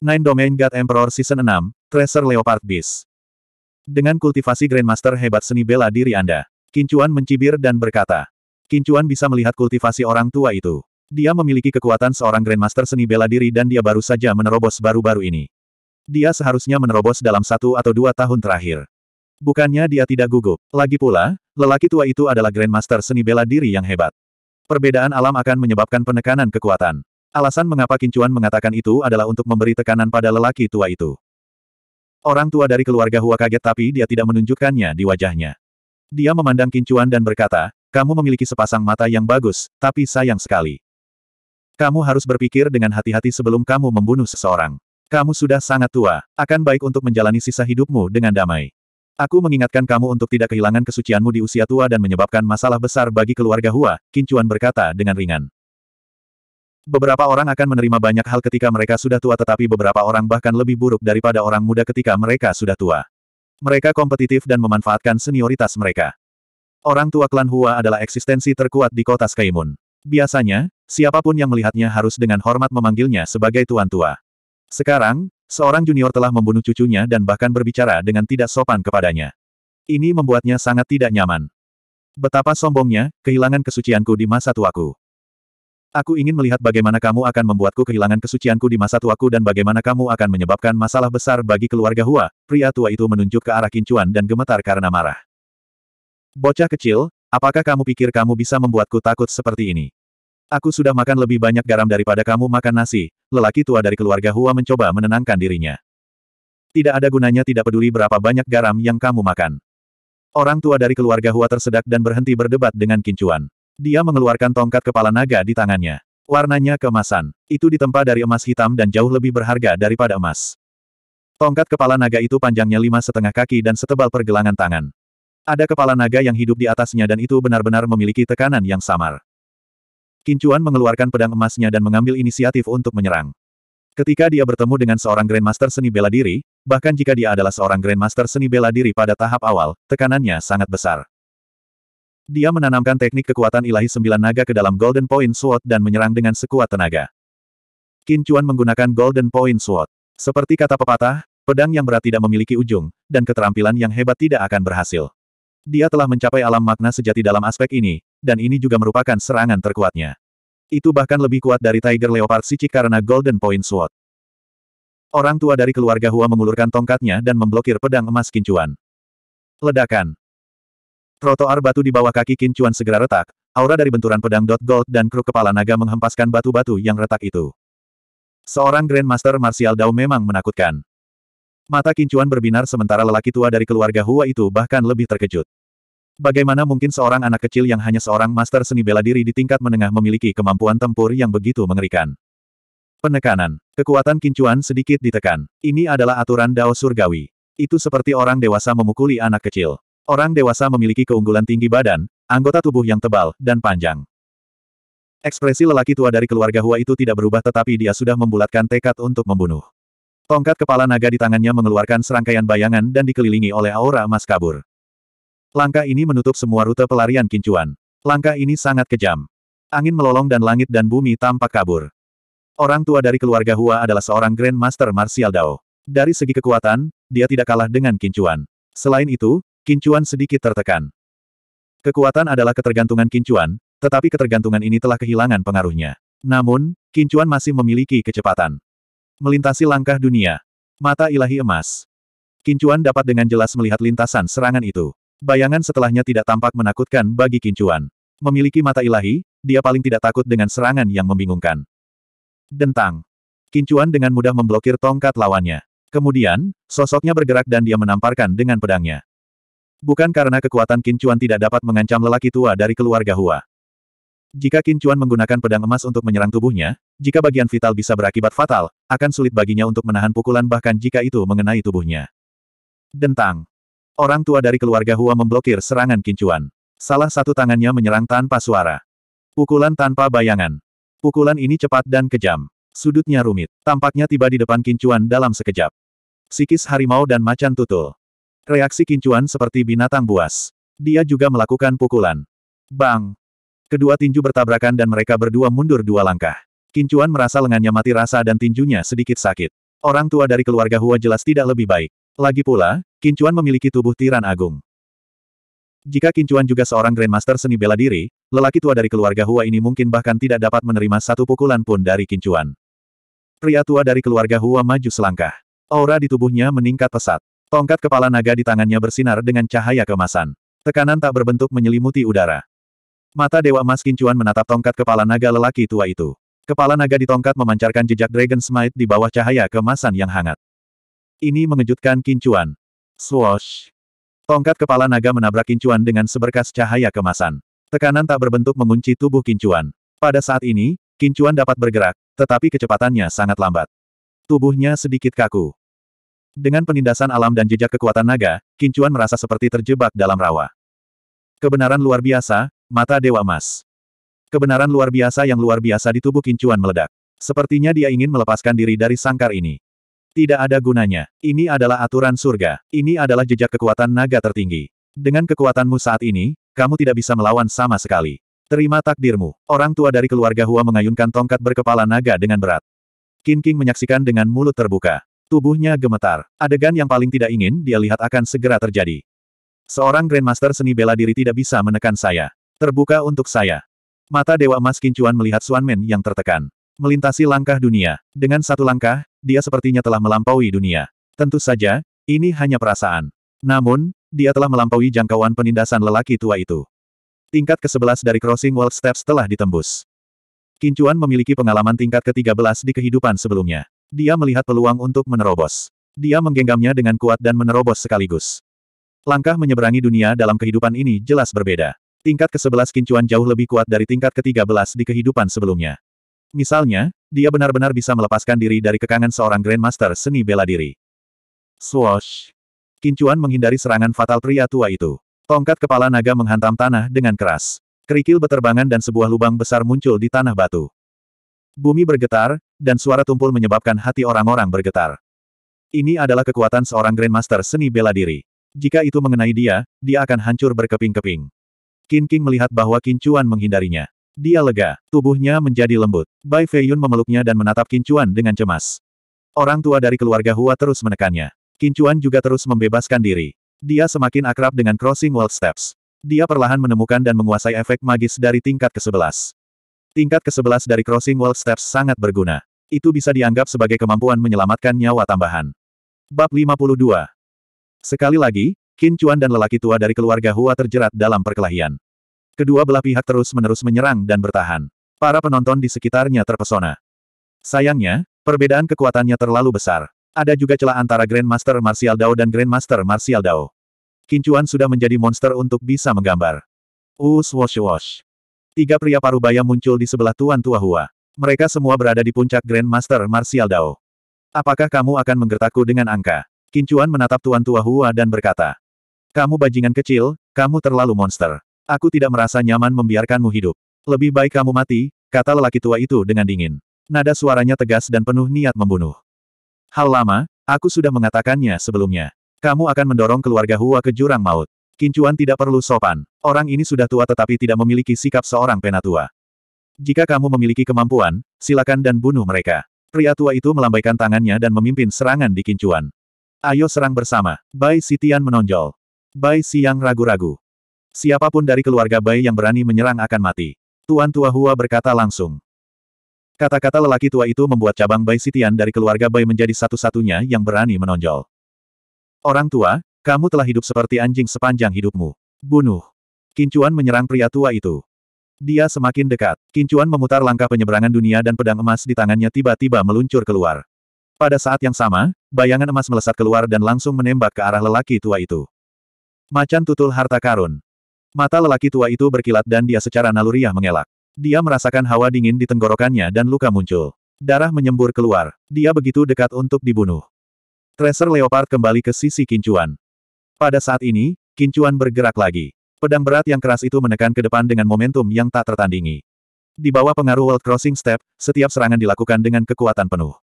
Nine Domain God Emperor Season 6, Treasure Leopard Beast. Dengan kultivasi Grandmaster hebat seni bela diri Anda, Kincuan mencibir dan berkata. Kincuan bisa melihat kultivasi orang tua itu. Dia memiliki kekuatan seorang Grandmaster seni bela diri dan dia baru saja menerobos baru-baru ini. Dia seharusnya menerobos dalam satu atau dua tahun terakhir. Bukannya dia tidak gugup. Lagi pula, lelaki tua itu adalah Grandmaster seni bela diri yang hebat. Perbedaan alam akan menyebabkan penekanan kekuatan. Alasan mengapa Kincuan mengatakan itu adalah untuk memberi tekanan pada lelaki tua itu. Orang tua dari keluarga Hua kaget tapi dia tidak menunjukkannya di wajahnya. Dia memandang Kincuan dan berkata, kamu memiliki sepasang mata yang bagus, tapi sayang sekali. Kamu harus berpikir dengan hati-hati sebelum kamu membunuh seseorang. Kamu sudah sangat tua, akan baik untuk menjalani sisa hidupmu dengan damai. Aku mengingatkan kamu untuk tidak kehilangan kesucianmu di usia tua dan menyebabkan masalah besar bagi keluarga Hua, Kincuan berkata dengan ringan. Beberapa orang akan menerima banyak hal ketika mereka sudah tua tetapi beberapa orang bahkan lebih buruk daripada orang muda ketika mereka sudah tua. Mereka kompetitif dan memanfaatkan senioritas mereka. Orang tua klan Hua adalah eksistensi terkuat di kota Skaimun. Biasanya, siapa pun yang melihatnya harus dengan hormat memanggilnya sebagai tuan tua. Sekarang, seorang junior telah membunuh cucunya dan bahkan berbicara dengan tidak sopan kepadanya. Ini membuatnya sangat tidak nyaman. Betapa sombongnya, kehilangan kesucianku di masa tuaku. Aku ingin melihat bagaimana kamu akan membuatku kehilangan kesucianku di masa tuaku dan bagaimana kamu akan menyebabkan masalah besar bagi keluarga Hua. Pria tua itu menunjuk ke arah Kincuan dan gemetar karena marah. Bocah kecil, apakah kamu pikir kamu bisa membuatku takut seperti ini? Aku sudah makan lebih banyak garam daripada kamu makan nasi. Lelaki tua dari keluarga Hua mencoba menenangkan dirinya. Tidak ada gunanya tidak peduli berapa banyak garam yang kamu makan. Orang tua dari keluarga Hua tersedak dan berhenti berdebat dengan Kincuan. Dia mengeluarkan tongkat kepala naga di tangannya. Warnanya keemasan. Itu ditempa dari emas hitam dan jauh lebih berharga daripada emas. Tongkat kepala naga itu panjangnya lima setengah kaki dan setebal pergelangan tangan. Ada kepala naga yang hidup di atasnya dan itu benar-benar memiliki tekanan yang samar. Kincuan mengeluarkan pedang emasnya dan mengambil inisiatif untuk menyerang. Ketika dia bertemu dengan seorang Grandmaster seni bela diri, bahkan jika dia adalah seorang Grandmaster seni bela diri pada tahap awal, tekanannya sangat besar. Dia menanamkan teknik kekuatan ilahi sembilan naga ke dalam Golden Point Sword dan menyerang dengan sekuat tenaga. Qin Chuan menggunakan Golden Point Sword. Seperti kata pepatah, pedang yang berat tidak memiliki ujung, dan keterampilan yang hebat tidak akan berhasil. Dia telah mencapai alam makna sejati dalam aspek ini, dan ini juga merupakan serangan terkuatnya. Itu bahkan lebih kuat dari Tiger Leopard Sicik karena Golden Point Sword. Orang tua dari keluarga Hua mengulurkan tongkatnya dan memblokir pedang emas Kincuan. Ledakan. Trotoar batu di bawah kaki Qin Chuan segera retak, aura dari benturan pedang dot gold dan kruk kepala naga menghempaskan batu-batu yang retak itu. Seorang Grandmaster Martial Dao memang menakutkan. Mata Qin berbinar sementara lelaki tua dari keluarga Hua itu bahkan lebih terkejut. Bagaimana mungkin seorang anak kecil yang hanya seorang master seni bela diri di tingkat menengah memiliki kemampuan tempur yang begitu mengerikan? Penekanan. Kekuatan Qin Chuan sedikit ditekan. Ini adalah aturan Dao Surgawi. Itu seperti orang dewasa memukuli anak kecil. Orang dewasa memiliki keunggulan tinggi badan, anggota tubuh yang tebal, dan panjang. Ekspresi lelaki tua dari keluarga Hua itu tidak berubah tetapi dia sudah membulatkan tekad untuk membunuh. Tongkat kepala naga di tangannya mengeluarkan serangkaian bayangan dan dikelilingi oleh aura emas kabur. Langkah ini menutup semua rute pelarian kincuan. Langkah ini sangat kejam. Angin melolong dan langit dan bumi tampak kabur. Orang tua dari keluarga Hua adalah seorang Grand Master Martial Dao. Dari segi kekuatan, dia tidak kalah dengan kincuan. Selain itu, Kincuan sedikit tertekan. Kekuatan adalah ketergantungan Kincuan, tetapi ketergantungan ini telah kehilangan pengaruhnya. Namun, Kincuan masih memiliki kecepatan. Melintasi langkah dunia. Mata ilahi emas. Kincuan dapat dengan jelas melihat lintasan serangan itu. Bayangan setelahnya tidak tampak menakutkan bagi Kincuan. Memiliki mata ilahi, dia paling tidak takut dengan serangan yang membingungkan. Dentang. Kincuan dengan mudah memblokir tongkat lawannya. Kemudian, sosoknya bergerak dan dia menamparkan dengan pedangnya. Bukan karena kekuatan Qin Chuan tidak dapat mengancam lelaki tua dari keluarga Hua. Jika Qin Chuan menggunakan pedang emas untuk menyerang tubuhnya, jika bagian vital bisa berakibat fatal, akan sulit baginya untuk menahan pukulan bahkan jika itu mengenai tubuhnya. Dentang. Orang tua dari keluarga Hua memblokir serangan Qin Chuan. Salah satu tangannya menyerang tanpa suara. Pukulan tanpa bayangan. Pukulan ini cepat dan kejam. Sudutnya rumit. Tampaknya tiba di depan Qin Chuan dalam sekejap. Psikis harimau dan macan tutul. Reaksi kincuan seperti binatang buas. Dia juga melakukan pukulan. Bang! Kedua tinju bertabrakan dan mereka berdua mundur dua langkah. Kincuan merasa lengannya mati rasa dan tinjunya sedikit sakit. Orang tua dari keluarga Hua jelas tidak lebih baik. Lagi pula, Kincuan memiliki tubuh tiran agung. Jika Kincuan juga seorang Grandmaster seni bela diri, lelaki tua dari keluarga Hua ini mungkin bahkan tidak dapat menerima satu pukulan pun dari Kincuan. Pria tua dari keluarga Hua maju selangkah. Aura di tubuhnya meningkat pesat. Tongkat kepala naga di tangannya bersinar dengan cahaya kemasan. Tekanan tak berbentuk menyelimuti udara. Mata Dewa Emas Kincuan menatap tongkat kepala naga lelaki tua itu. Kepala naga di tongkat memancarkan jejak Dragon Smite di bawah cahaya kemasan yang hangat. Ini mengejutkan Kincuan. Swoosh! Tongkat kepala naga menabrak Kincuan dengan seberkas cahaya kemasan. Tekanan tak berbentuk mengunci tubuh Kincuan. Pada saat ini, Kincuan dapat bergerak, tetapi kecepatannya sangat lambat. Tubuhnya sedikit kaku. Dengan penindasan alam dan jejak kekuatan naga, Kincuan merasa seperti terjebak dalam rawa. Kebenaran luar biasa, mata Dewa Emas. Kebenaran luar biasa yang luar biasa di tubuh Kincuan meledak. Sepertinya dia ingin melepaskan diri dari sangkar ini. Tidak ada gunanya. Ini adalah aturan surga. Ini adalah jejak kekuatan naga tertinggi. Dengan kekuatanmu saat ini, kamu tidak bisa melawan sama sekali. Terima takdirmu. Orang tua dari keluarga Hua mengayunkan tongkat berkepala naga dengan berat. Qin King menyaksikan dengan mulut terbuka. Tubuhnya gemetar. Adegan yang paling tidak ingin dia lihat akan segera terjadi. Seorang Grandmaster seni bela diri tidak bisa menekan saya. Terbuka untuk saya. Mata Dewa Emas Kincuan melihat Swanman yang tertekan. Melintasi langkah dunia. Dengan satu langkah, dia sepertinya telah melampaui dunia. Tentu saja, ini hanya perasaan. Namun, dia telah melampaui jangkauan penindasan lelaki tua itu. Tingkat ke-11 dari Crossing World Steps telah ditembus. Kincuan memiliki pengalaman tingkat ke-13 di kehidupan sebelumnya. Dia melihat peluang untuk menerobos. Dia menggenggamnya dengan kuat dan menerobos sekaligus. Langkah menyeberangi dunia dalam kehidupan ini jelas berbeda. Tingkat ke-11 Kincuan jauh lebih kuat dari tingkat ke-13 di kehidupan sebelumnya. Misalnya, dia benar-benar bisa melepaskan diri dari kekangan seorang Grandmaster seni bela diri. Swoosh! Kincuan menghindari serangan fatal pria tua itu. Tongkat kepala naga menghantam tanah dengan keras. Kerikil beterbangan dan sebuah lubang besar muncul di tanah batu. Bumi bergetar, dan suara tumpul menyebabkan hati orang-orang bergetar. Ini adalah kekuatan seorang Grandmaster seni bela diri. Jika itu mengenai dia, dia akan hancur berkeping-keping. Qin King melihat bahwa Qin Chuan menghindarinya. Dia lega, tubuhnya menjadi lembut. Bai Feiyun memeluknya dan menatap Qin Chuan dengan cemas. Orang tua dari keluarga Hua terus menekannya. Qin Chuan juga terus membebaskan diri. Dia semakin akrab dengan Crossing World Steps. Dia perlahan menemukan dan menguasai efek magis dari tingkat ke-11. Tingkat ke-11 dari Crossing World Steps sangat berguna. Itu bisa dianggap sebagai kemampuan menyelamatkan nyawa tambahan. Bab 52 Sekali lagi, Qin Chuan dan lelaki tua dari keluarga Hua terjerat dalam perkelahian. Kedua belah pihak terus-menerus menyerang dan bertahan. Para penonton di sekitarnya terpesona. Sayangnya, perbedaan kekuatannya terlalu besar. Ada juga celah antara Grandmaster Martial Dao dan Grandmaster Martial Dao. Qin Chuan sudah menjadi monster untuk bisa menggambar. Us wash wash. Tiga pria parubaya muncul di sebelah Tuan Tua Hua. Mereka semua berada di puncak Grand Master Martial Dao. Apakah kamu akan menggertakku dengan angka? Kincuan menatap Tuan Tua Hua dan berkata. Kamu bajingan kecil, kamu terlalu monster. Aku tidak merasa nyaman membiarkanmu hidup. Lebih baik kamu mati, kata lelaki tua itu dengan dingin. Nada suaranya tegas dan penuh niat membunuh. Hal lama, aku sudah mengatakannya sebelumnya. Kamu akan mendorong keluarga Hua ke jurang maut. Kincuan tidak perlu sopan. Orang ini sudah tua tetapi tidak memiliki sikap seorang penatua. Jika kamu memiliki kemampuan, silakan dan bunuh mereka. Pria tua itu melambaikan tangannya dan memimpin serangan di Kincuan. Ayo serang bersama. Bai Sitian menonjol. Bai Siang ragu-ragu. Siapa pun dari keluarga Bai yang berani menyerang akan mati. Tuan Tua Hua berkata langsung. Kata-kata lelaki tua itu membuat cabang Bai Sitian dari keluarga Bai menjadi satu-satunya yang berani menonjol. Orang tua, kamu telah hidup seperti anjing sepanjang hidupmu. Bunuh. Kincuan menyerang pria tua itu. Dia semakin dekat. Kincuan memutar langkah penyeberangan dunia dan pedang emas di tangannya tiba-tiba meluncur keluar. Pada saat yang sama, bayangan emas melesat keluar dan langsung menembak ke arah lelaki tua itu. Macan tutul harta karun. Mata lelaki tua itu berkilat dan dia secara naluriah mengelak. Dia merasakan hawa dingin di tenggorokannya dan luka muncul. Darah menyembur keluar. Dia begitu dekat untuk dibunuh. Tracer Leopard kembali ke sisi Kincuan. Pada saat ini, Kincuan bergerak lagi. Pedang berat yang keras itu menekan ke depan dengan momentum yang tak tertandingi. Di bawah pengaruh World Crossing Step, setiap serangan dilakukan dengan kekuatan penuh.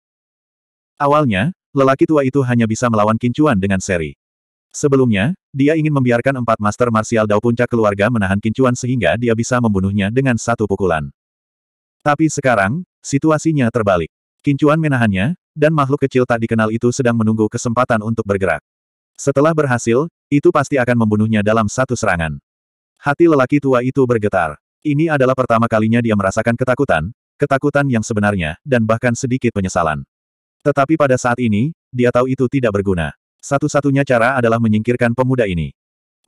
Awalnya, lelaki tua itu hanya bisa melawan Kincuan dengan seri. Sebelumnya, dia ingin membiarkan empat Master Martial Dao puncak keluarga menahan Kincuan sehingga dia bisa membunuhnya dengan satu pukulan. Tapi sekarang, situasinya terbalik. Kincuan menahannya, dan makhluk kecil tak dikenal itu sedang menunggu kesempatan untuk bergerak. Setelah berhasil, itu pasti akan membunuhnya dalam satu serangan. Hati lelaki tua itu bergetar. Ini adalah pertama kalinya dia merasakan ketakutan, ketakutan yang sebenarnya, dan bahkan sedikit penyesalan. Tetapi pada saat ini, dia tahu itu tidak berguna. Satu-satunya cara adalah menyingkirkan pemuda ini.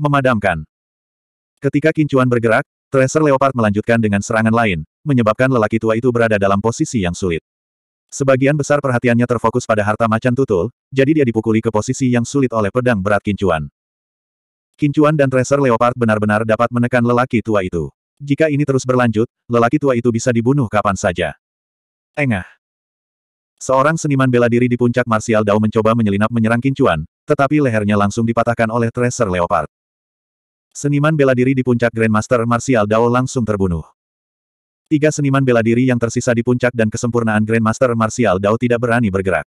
Memadamkan. Ketika kincuan bergerak, Tracer Leopard melanjutkan dengan serangan lain, menyebabkan lelaki tua itu berada dalam posisi yang sulit. Sebagian besar perhatiannya terfokus pada harta macan tutul, jadi dia dipukuli ke posisi yang sulit oleh pedang berat kincuan. Kincuan dan Tracer Leopard benar-benar dapat menekan lelaki tua itu. Jika ini terus berlanjut, lelaki tua itu bisa dibunuh kapan saja. Engah. Seorang seniman bela diri di puncak martial Dao mencoba menyelinap menyerang Kincuan, tetapi lehernya langsung dipatahkan oleh Tracer Leopard. Seniman bela diri di puncak Grandmaster Martial Dao langsung terbunuh. Tiga seniman bela diri yang tersisa di puncak dan kesempurnaan Grandmaster Martial Dao tidak berani bergerak.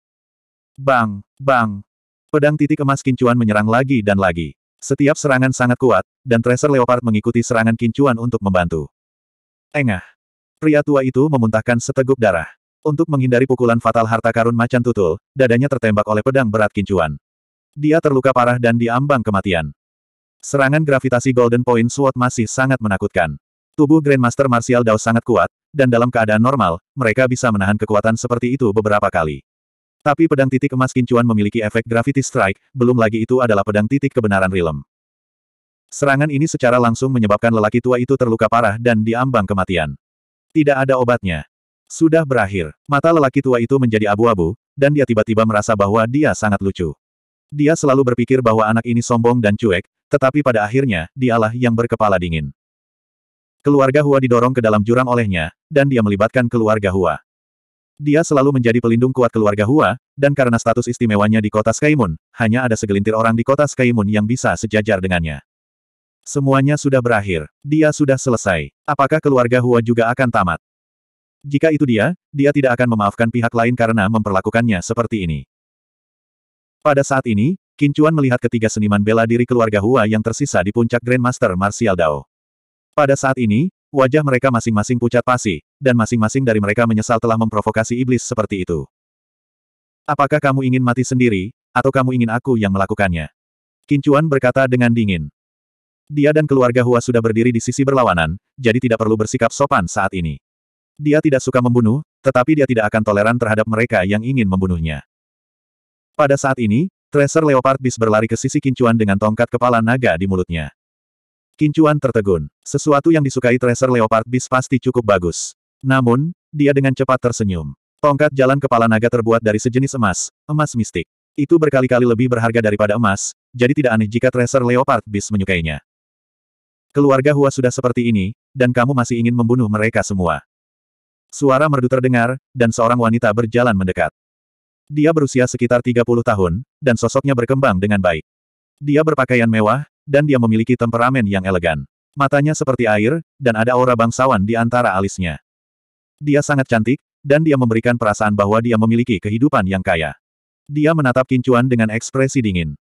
Bang! Bang! Pedang titik emas Kincuan menyerang lagi dan lagi. Setiap serangan sangat kuat, dan Tracer Leopard mengikuti serangan Kincuan untuk membantu. Engah! Pria tua itu memuntahkan seteguk darah. Untuk menghindari pukulan fatal harta karun macan tutul, dadanya tertembak oleh pedang berat Kincuan. Dia terluka parah dan diambang kematian. Serangan gravitasi Golden Point Sword masih sangat menakutkan. Tubuh Grandmaster Martial Dao sangat kuat, dan dalam keadaan normal, mereka bisa menahan kekuatan seperti itu beberapa kali. Tapi pedang titik emas kincuan memiliki efek Gravity Strike, belum lagi itu adalah pedang titik kebenaran Rilem. Serangan ini secara langsung menyebabkan lelaki tua itu terluka parah dan diambang kematian. Tidak ada obatnya. Sudah berakhir. Mata lelaki tua itu menjadi abu-abu, dan dia tiba-tiba merasa bahwa dia sangat lucu. Dia selalu berpikir bahwa anak ini sombong dan cuek, tetapi pada akhirnya, dialah yang berkepala dingin. Keluarga Hua didorong ke dalam jurang olehnya, dan dia melibatkan keluarga Hua. Dia selalu menjadi pelindung kuat keluarga Hua, dan karena status istimewanya di kota Skaimun, hanya ada segelintir orang di kota Skaimun yang bisa sejajar dengannya. Semuanya sudah berakhir. Dia sudah selesai. Apakah keluarga Hua juga akan tamat? Jika itu dia, dia tidak akan memaafkan pihak lain karena memperlakukannya seperti ini. Pada saat ini, Kincuan melihat ketiga seniman bela diri keluarga Hua yang tersisa di puncak Grandmaster Martial Dao. Pada saat ini, wajah mereka masing-masing pucat pasi, dan masing-masing dari mereka menyesal telah memprovokasi iblis seperti itu. Apakah kamu ingin mati sendiri, atau kamu ingin aku yang melakukannya? Kincuan berkata dengan dingin. Dia dan keluarga Hua sudah berdiri di sisi berlawanan, jadi tidak perlu bersikap sopan saat ini. Dia tidak suka membunuh, tetapi dia tidak akan toleran terhadap mereka yang ingin membunuhnya. Pada saat ini, Tracer Leopard Beast berlari ke sisi Kincuan dengan tongkat kepala naga di mulutnya. Kincuan tertegun. Sesuatu yang disukai Tracer Leopard Beast pasti cukup bagus. Namun, dia dengan cepat tersenyum. Tongkat jalan kepala naga terbuat dari sejenis emas, emas mistik. Itu berkali-kali lebih berharga daripada emas, jadi tidak aneh jika Tracer Leopard Beast menyukainya. Keluarga Hua sudah seperti ini, dan kamu masih ingin membunuh mereka semua. Suara merdu terdengar, dan seorang wanita berjalan mendekat. Dia berusia sekitar 30 tahun, dan sosoknya berkembang dengan baik. Dia berpakaian mewah, dan dia memiliki temperamen yang elegan. Matanya seperti air, dan ada aura bangsawan di antara alisnya. Dia sangat cantik, dan dia memberikan perasaan bahwa dia memiliki kehidupan yang kaya. Dia menatap Kincuan dengan ekspresi dingin.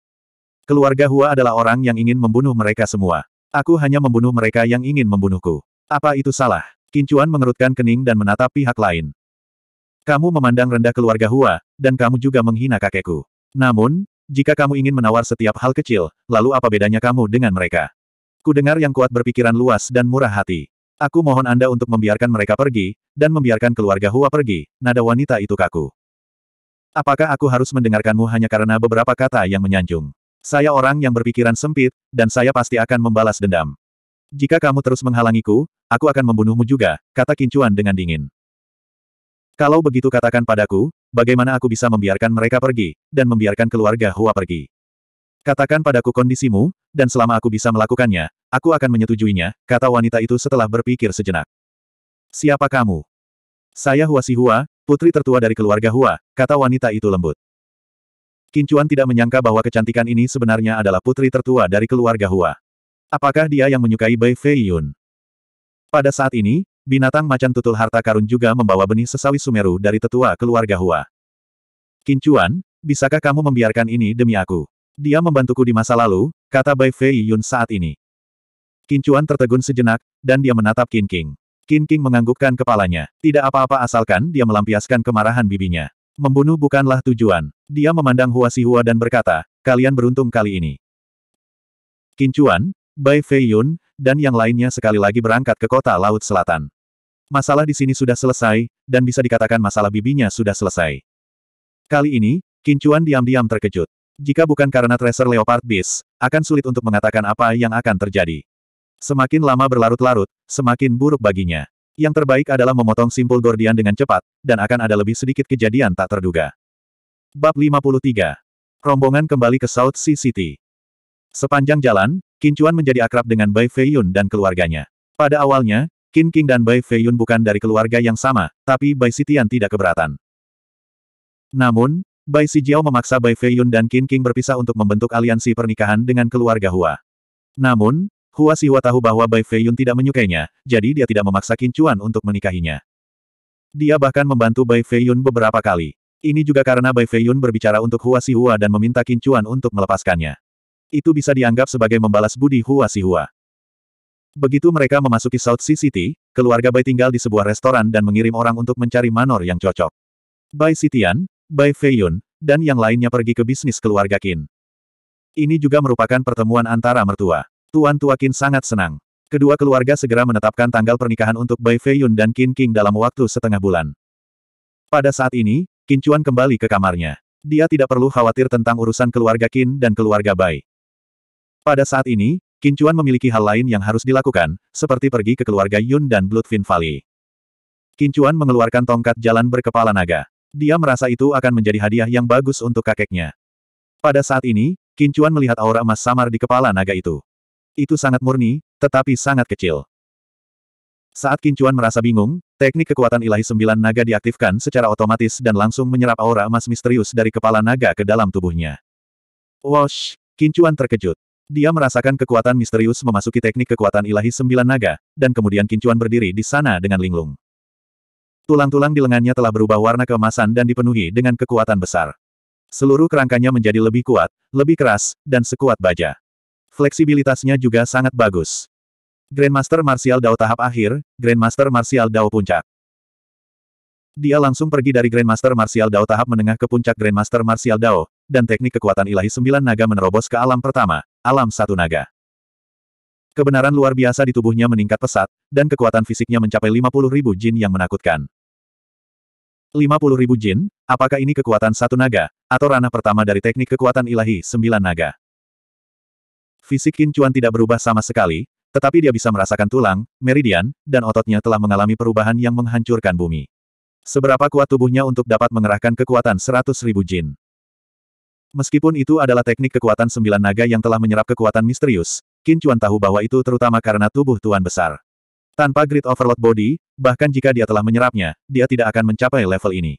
Keluarga Hua adalah orang yang ingin membunuh mereka semua. Aku hanya membunuh mereka yang ingin membunuhku. Apa itu salah? Kincuan mengerutkan kening dan menatap pihak lain. Kamu memandang rendah keluarga Hua, dan kamu juga menghina kakekku. Namun, jika kamu ingin menawar setiap hal kecil, lalu apa bedanya kamu dengan mereka? Ku dengar yang kuat berpikiran luas dan murah hati. Aku mohon Anda untuk membiarkan mereka pergi, dan membiarkan keluarga Hua pergi, nada wanita itu kaku. Apakah aku harus mendengarkanmu hanya karena beberapa kata yang menyanjung? Saya orang yang berpikiran sempit, dan saya pasti akan membalas dendam. Jika kamu terus menghalangiku, aku akan membunuhmu juga, kata Kincuan dengan dingin. Kalau begitu katakan padaku, bagaimana aku bisa membiarkan mereka pergi, dan membiarkan keluarga Hua pergi. Katakan padaku kondisimu, dan selama aku bisa melakukannya, aku akan menyetujuinya, kata wanita itu setelah berpikir sejenak. Siapa kamu? Saya Hua Si Hua, putri tertua dari keluarga Hua, kata wanita itu lembut. Kincuan tidak menyangka bahwa kecantikan ini sebenarnya adalah putri tertua dari keluarga Hua. Apakah dia yang menyukai Bai Fei Yun? Pada saat ini, Binatang macan tutul harta karun juga membawa benih sesawi Sumeru dari tetua keluarga Hua. Kincuan, bisakah kamu membiarkan ini demi aku? Dia membantuku di masa lalu, kata Bai Fei Yun saat ini. Kincuan tertegun sejenak, dan dia menatap Qin King. Qin King menganggukkan kepalanya. Tidak apa-apa asalkan dia melampiaskan kemarahan bibinya. Membunuh bukanlah tujuan. Dia memandang Hua Hua dan berkata, kalian beruntung kali ini. Qin Chuan, Bai Fei Yun, dan yang lainnya sekali lagi berangkat ke kota Laut Selatan. Masalah di sini sudah selesai, dan bisa dikatakan masalah bibinya sudah selesai. Kali ini, Qin Chuan diam-diam terkejut. Jika bukan karena Tracer Leopard Beast, akan sulit untuk mengatakan apa yang akan terjadi. Semakin lama berlarut-larut, semakin buruk baginya. Yang terbaik adalah memotong simpul Gordian dengan cepat, dan akan ada lebih sedikit kejadian tak terduga. Bab 53. Rombongan kembali ke South Sea City. Sepanjang jalan, Qin Chuan menjadi akrab dengan Bai Fei Yun dan keluarganya. Pada awalnya, Qin King dan Bai Fei Yun bukan dari keluarga yang sama, tapi Bai Sitian tidak keberatan. Namun, Bai Sijiao memaksa Bai Fei Yun dan Qin King berpisah untuk membentuk aliansi pernikahan dengan keluarga Hua. Namun, Hua Hua tahu bahwa Bai Fei Yun tidak menyukainya, jadi dia tidak memaksa Qin Chuan untuk menikahinya. Dia bahkan membantu Bai Fei Yun beberapa kali. Ini juga karena Bai Fei Yun berbicara untuk Hua Hua dan meminta Qin Chuan untuk melepaskannya. Itu bisa dianggap sebagai membalas budi Hua Hua. Begitu mereka memasuki South Sea City, keluarga Bai tinggal di sebuah restoran dan mengirim orang untuk mencari manor yang cocok. Bai Sitian, Bai Feiyun, dan yang lainnya pergi ke bisnis keluarga Qin. Ini juga merupakan pertemuan antara mertua. Tuan Tua Qin sangat senang. Kedua keluarga segera menetapkan tanggal pernikahan untuk Bai Feiyun dan Qin King dalam waktu setengah bulan. Pada saat ini, Qin Chuan kembali ke kamarnya. Dia tidak perlu khawatir tentang urusan keluarga Qin dan keluarga Bai. Pada saat ini, Qin Chuan memiliki hal lain yang harus dilakukan, seperti pergi ke keluarga Yun dan Bloodfin Valley. Qin Chuan mengeluarkan tongkat jalan berkepala naga. Dia merasa itu akan menjadi hadiah yang bagus untuk kakeknya. Pada saat ini, Qin Chuan melihat aura emas samar di kepala naga itu. Itu sangat murni, tetapi sangat kecil. Saat Qin Chuan merasa bingung, teknik kekuatan ilahi sembilan naga diaktifkan secara otomatis dan langsung menyerap aura emas misterius dari kepala naga ke dalam tubuhnya. Wosh! Qin Chuan terkejut. Dia merasakan kekuatan misterius memasuki teknik kekuatan ilahi sembilan naga, dan kemudian Kincuan berdiri di sana dengan linglung. Tulang-tulang di lengannya telah berubah warna keemasan dan dipenuhi dengan kekuatan besar. Seluruh kerangkanya menjadi lebih kuat, lebih keras, dan sekuat baja. Fleksibilitasnya juga sangat bagus. Grandmaster Martial Dao tahap akhir, Grandmaster Martial Dao puncak. Dia langsung pergi dari Grandmaster Martial Dao tahap menengah ke puncak Grandmaster Martial Dao, dan teknik kekuatan ilahi sembilan naga menerobos ke alam pertama, alam satu naga. Kebenaran luar biasa di tubuhnya meningkat pesat, dan kekuatan fisiknya mencapai 50 ribu jin yang menakutkan. 50 ribu jin, apakah ini kekuatan satu naga, atau ranah pertama dari teknik kekuatan ilahi sembilan naga? Fisik Qin Chuan tidak berubah sama sekali, tetapi dia bisa merasakan tulang, meridian, dan ototnya telah mengalami perubahan yang menghancurkan bumi. Seberapa kuat tubuhnya untuk dapat mengerahkan kekuatan seratus ribu jin. Meskipun itu adalah teknik kekuatan sembilan naga yang telah menyerap kekuatan misterius, Qin Chuan tahu bahwa itu terutama karena tubuh Tuan Besar. Tanpa Grid Overload Body, bahkan jika dia telah menyerapnya, dia tidak akan mencapai level ini.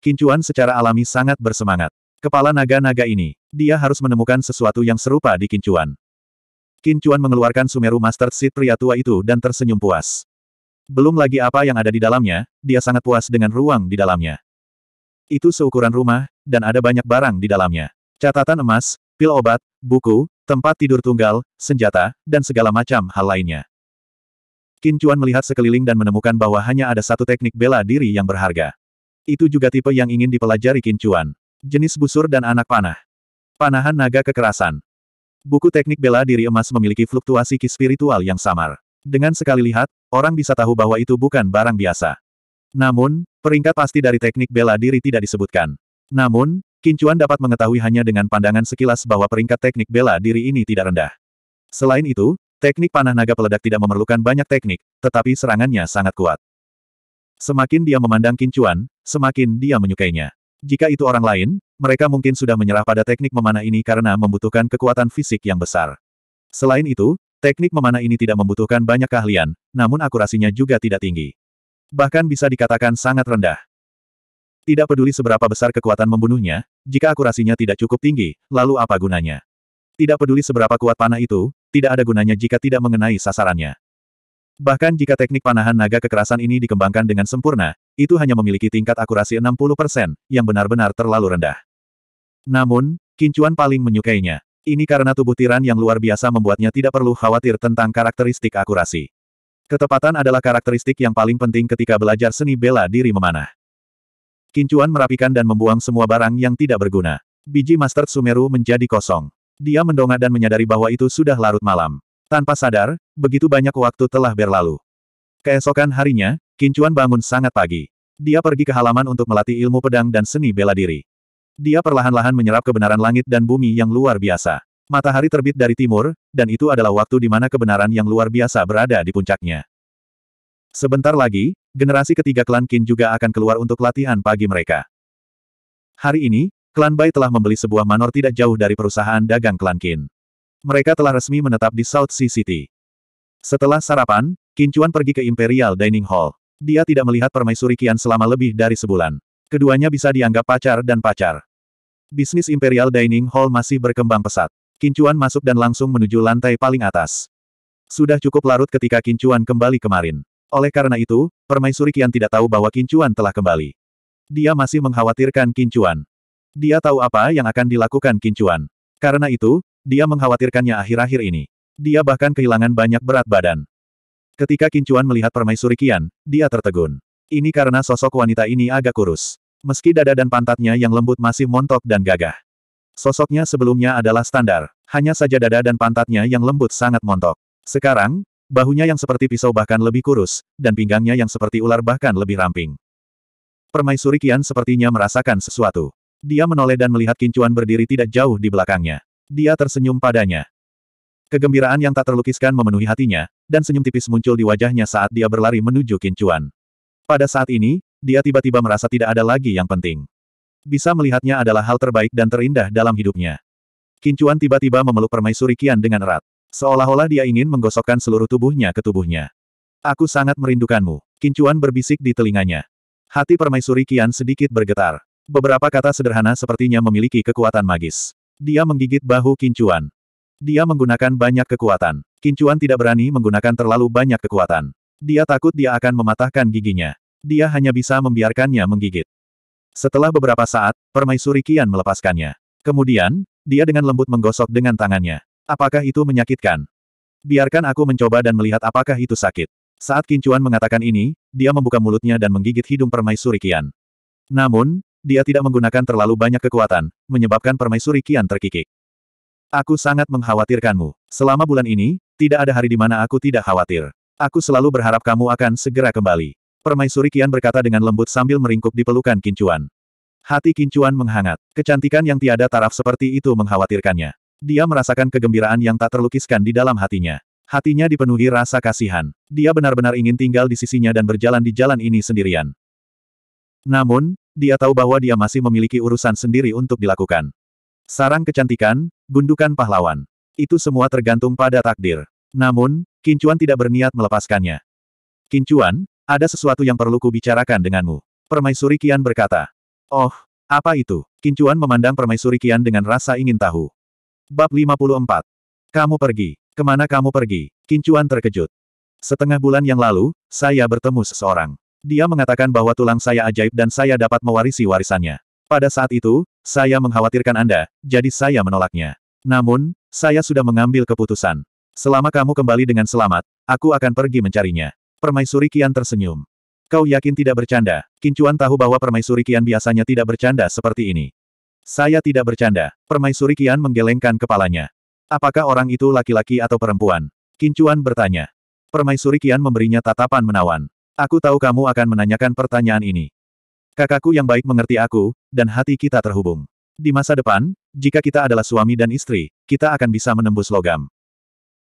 Qin Chuan secara alami sangat bersemangat. Kepala naga-naga ini, dia harus menemukan sesuatu yang serupa di Qin Chuan. Qin Chuan mengeluarkan Sumeru Master Seed pria tua itu dan tersenyum puas. Belum lagi apa yang ada di dalamnya, dia sangat puas dengan ruang di dalamnya. Itu seukuran rumah, dan ada banyak barang di dalamnya. Catatan emas, pil obat, buku, tempat tidur tunggal, senjata, dan segala macam hal lainnya. Qin Chuan melihat sekeliling dan menemukan bahwa hanya ada satu teknik bela diri yang berharga. Itu juga tipe yang ingin dipelajari Qin Chuan. Jenis busur dan anak panah. Panahan naga kekerasan. Buku teknik bela diri emas memiliki fluktuasi ki spiritual yang samar. Dengan sekali lihat, orang bisa tahu bahwa itu bukan barang biasa. Namun, peringkat pasti dari teknik bela diri tidak disebutkan. Namun, Qin Chuan dapat mengetahui hanya dengan pandangan sekilas bahwa peringkat teknik bela diri ini tidak rendah. Selain itu, teknik panah naga peledak tidak memerlukan banyak teknik, tetapi serangannya sangat kuat. Semakin dia memandang Qin Chuan, semakin dia menyukainya. Jika itu orang lain, mereka mungkin sudah menyerah pada teknik memanah ini karena membutuhkan kekuatan fisik yang besar. Selain itu, Teknik memanah ini tidak membutuhkan banyak keahlian, namun akurasinya juga tidak tinggi. Bahkan bisa dikatakan sangat rendah. Tidak peduli seberapa besar kekuatan membunuhnya, jika akurasinya tidak cukup tinggi, lalu apa gunanya? Tidak peduli seberapa kuat panah itu, tidak ada gunanya jika tidak mengenai sasarannya. Bahkan jika teknik panahan naga kekerasan ini dikembangkan dengan sempurna, itu hanya memiliki tingkat akurasi 60%, yang benar-benar terlalu rendah. Namun, Kincuan paling menyukainya. Ini karena tubuh tiran yang luar biasa membuatnya tidak perlu khawatir tentang karakteristik akurasi. Ketepatan adalah karakteristik yang paling penting ketika belajar seni bela diri memanah. Kincuan merapikan dan membuang semua barang yang tidak berguna. Biji Master Sumeru menjadi kosong. Dia mendongak dan menyadari bahwa itu sudah larut malam. Tanpa sadar, begitu banyak waktu telah berlalu. Keesokan harinya, Kincuan bangun sangat pagi. Dia pergi ke halaman untuk melatih ilmu pedang dan seni bela diri. Dia perlahan-lahan menyerap kebenaran langit dan bumi yang luar biasa. Matahari terbit dari timur, dan itu adalah waktu di mana kebenaran yang luar biasa berada di puncaknya. Sebentar lagi, generasi ketiga klan Qin juga akan keluar untuk latihan pagi mereka. Hari ini, klan Bai telah membeli sebuah manor tidak jauh dari perusahaan dagang klan Qin. Mereka telah resmi menetap di South Sea City. Setelah sarapan, Qin Chuan pergi ke Imperial Dining Hall. Dia tidak melihat permaisuri Qian selama lebih dari sebulan. Keduanya bisa dianggap pacar dan pacar. Bisnis Imperial Dining Hall masih berkembang pesat. Kincuan masuk dan langsung menuju lantai paling atas. Sudah cukup larut ketika Kincuan kembali kemarin. Oleh karena itu, Permaisuri Kian tidak tahu bahwa Kincuan telah kembali. Dia masih mengkhawatirkan Kincuan. Dia tahu apa yang akan dilakukan Kincuan. Karena itu, dia mengkhawatirkannya akhir-akhir ini. Dia bahkan kehilangan banyak berat badan. Ketika Kincuan melihat Permaisuri Kian, dia tertegun. Ini karena sosok wanita ini agak kurus. Meski dada dan pantatnya yang lembut masih montok dan gagah. Sosoknya sebelumnya adalah standar, hanya saja dada dan pantatnya yang lembut sangat montok. Sekarang, bahunya yang seperti pisau bahkan lebih kurus, dan pinggangnya yang seperti ular bahkan lebih ramping. Permaisuri Kian sepertinya merasakan sesuatu. Dia menoleh dan melihat Kincuan berdiri tidak jauh di belakangnya. Dia tersenyum padanya. Kegembiraan yang tak terlukiskan memenuhi hatinya, dan senyum tipis muncul di wajahnya saat dia berlari menuju Kincuan. Pada saat ini, dia tiba-tiba merasa tidak ada lagi yang penting. Bisa melihatnya adalah hal terbaik dan terindah dalam hidupnya. Kincuan tiba-tiba memeluk permaisuri Kian dengan erat. Seolah-olah dia ingin menggosokkan seluruh tubuhnya ke tubuhnya. Aku sangat merindukanmu. Kincuan berbisik di telinganya. Hati permaisuri Kian sedikit bergetar. Beberapa kata sederhana sepertinya memiliki kekuatan magis. Dia menggigit bahu Kincuan. Dia menggunakan banyak kekuatan. Kincuan tidak berani menggunakan terlalu banyak kekuatan. Dia takut dia akan mematahkan giginya. Dia hanya bisa membiarkannya menggigit. Setelah beberapa saat, permaisuri Kian melepaskannya. Kemudian, dia dengan lembut menggosok dengan tangannya. Apakah itu menyakitkan? Biarkan aku mencoba dan melihat apakah itu sakit. Saat Kincuan mengatakan ini, dia membuka mulutnya dan menggigit hidung permaisuri Kian. Namun, dia tidak menggunakan terlalu banyak kekuatan, menyebabkan permaisuri Kian terkikik. Aku sangat mengkhawatirkanmu. Selama bulan ini, tidak ada hari di mana aku tidak khawatir. Aku selalu berharap kamu akan segera kembali. Permaisuri Kian berkata dengan lembut sambil meringkuk di pelukan Kincuan. Hati Kincuan menghangat. Kecantikan yang tiada taraf seperti itu mengkhawatirkannya. Dia merasakan kegembiraan yang tak terlukiskan di dalam hatinya. Hatinya dipenuhi rasa kasihan. Dia benar-benar ingin tinggal di sisinya dan berjalan di jalan ini sendirian. Namun, dia tahu bahwa dia masih memiliki urusan sendiri untuk dilakukan. Sarang kecantikan, gundukan pahlawan. Itu semua tergantung pada takdir. Namun, Kincuan tidak berniat melepaskannya. Kincuan, ada sesuatu yang perlu kubicarakan denganmu. Permaisuri Kian berkata. Oh, apa itu? Kincuan memandang Permaisuri Kian dengan rasa ingin tahu. Bab 54. Kamu pergi. Ke mana kamu pergi? Kincuan terkejut. Setengah bulan yang lalu, saya bertemu seseorang. Dia mengatakan bahwa tulang saya ajaib dan saya dapat mewarisi warisannya. Pada saat itu, saya mengkhawatirkan Anda, jadi saya menolaknya. Namun, saya sudah mengambil keputusan. Selama kamu kembali dengan selamat, aku akan pergi mencarinya. Permaisuri Kian tersenyum. Kau yakin tidak bercanda? Kincuan tahu bahwa Permaisuri Kian biasanya tidak bercanda seperti ini. Saya tidak bercanda. Permaisuri Kian menggelengkan kepalanya. Apakah orang itu laki-laki atau perempuan? Kincuan bertanya. Permaisuri Kian memberinya tatapan menawan. Aku tahu kamu akan menanyakan pertanyaan ini. Kakakku yang baik mengerti aku, dan hati kita terhubung. Di masa depan, jika kita adalah suami dan istri, kita akan bisa menembus logam.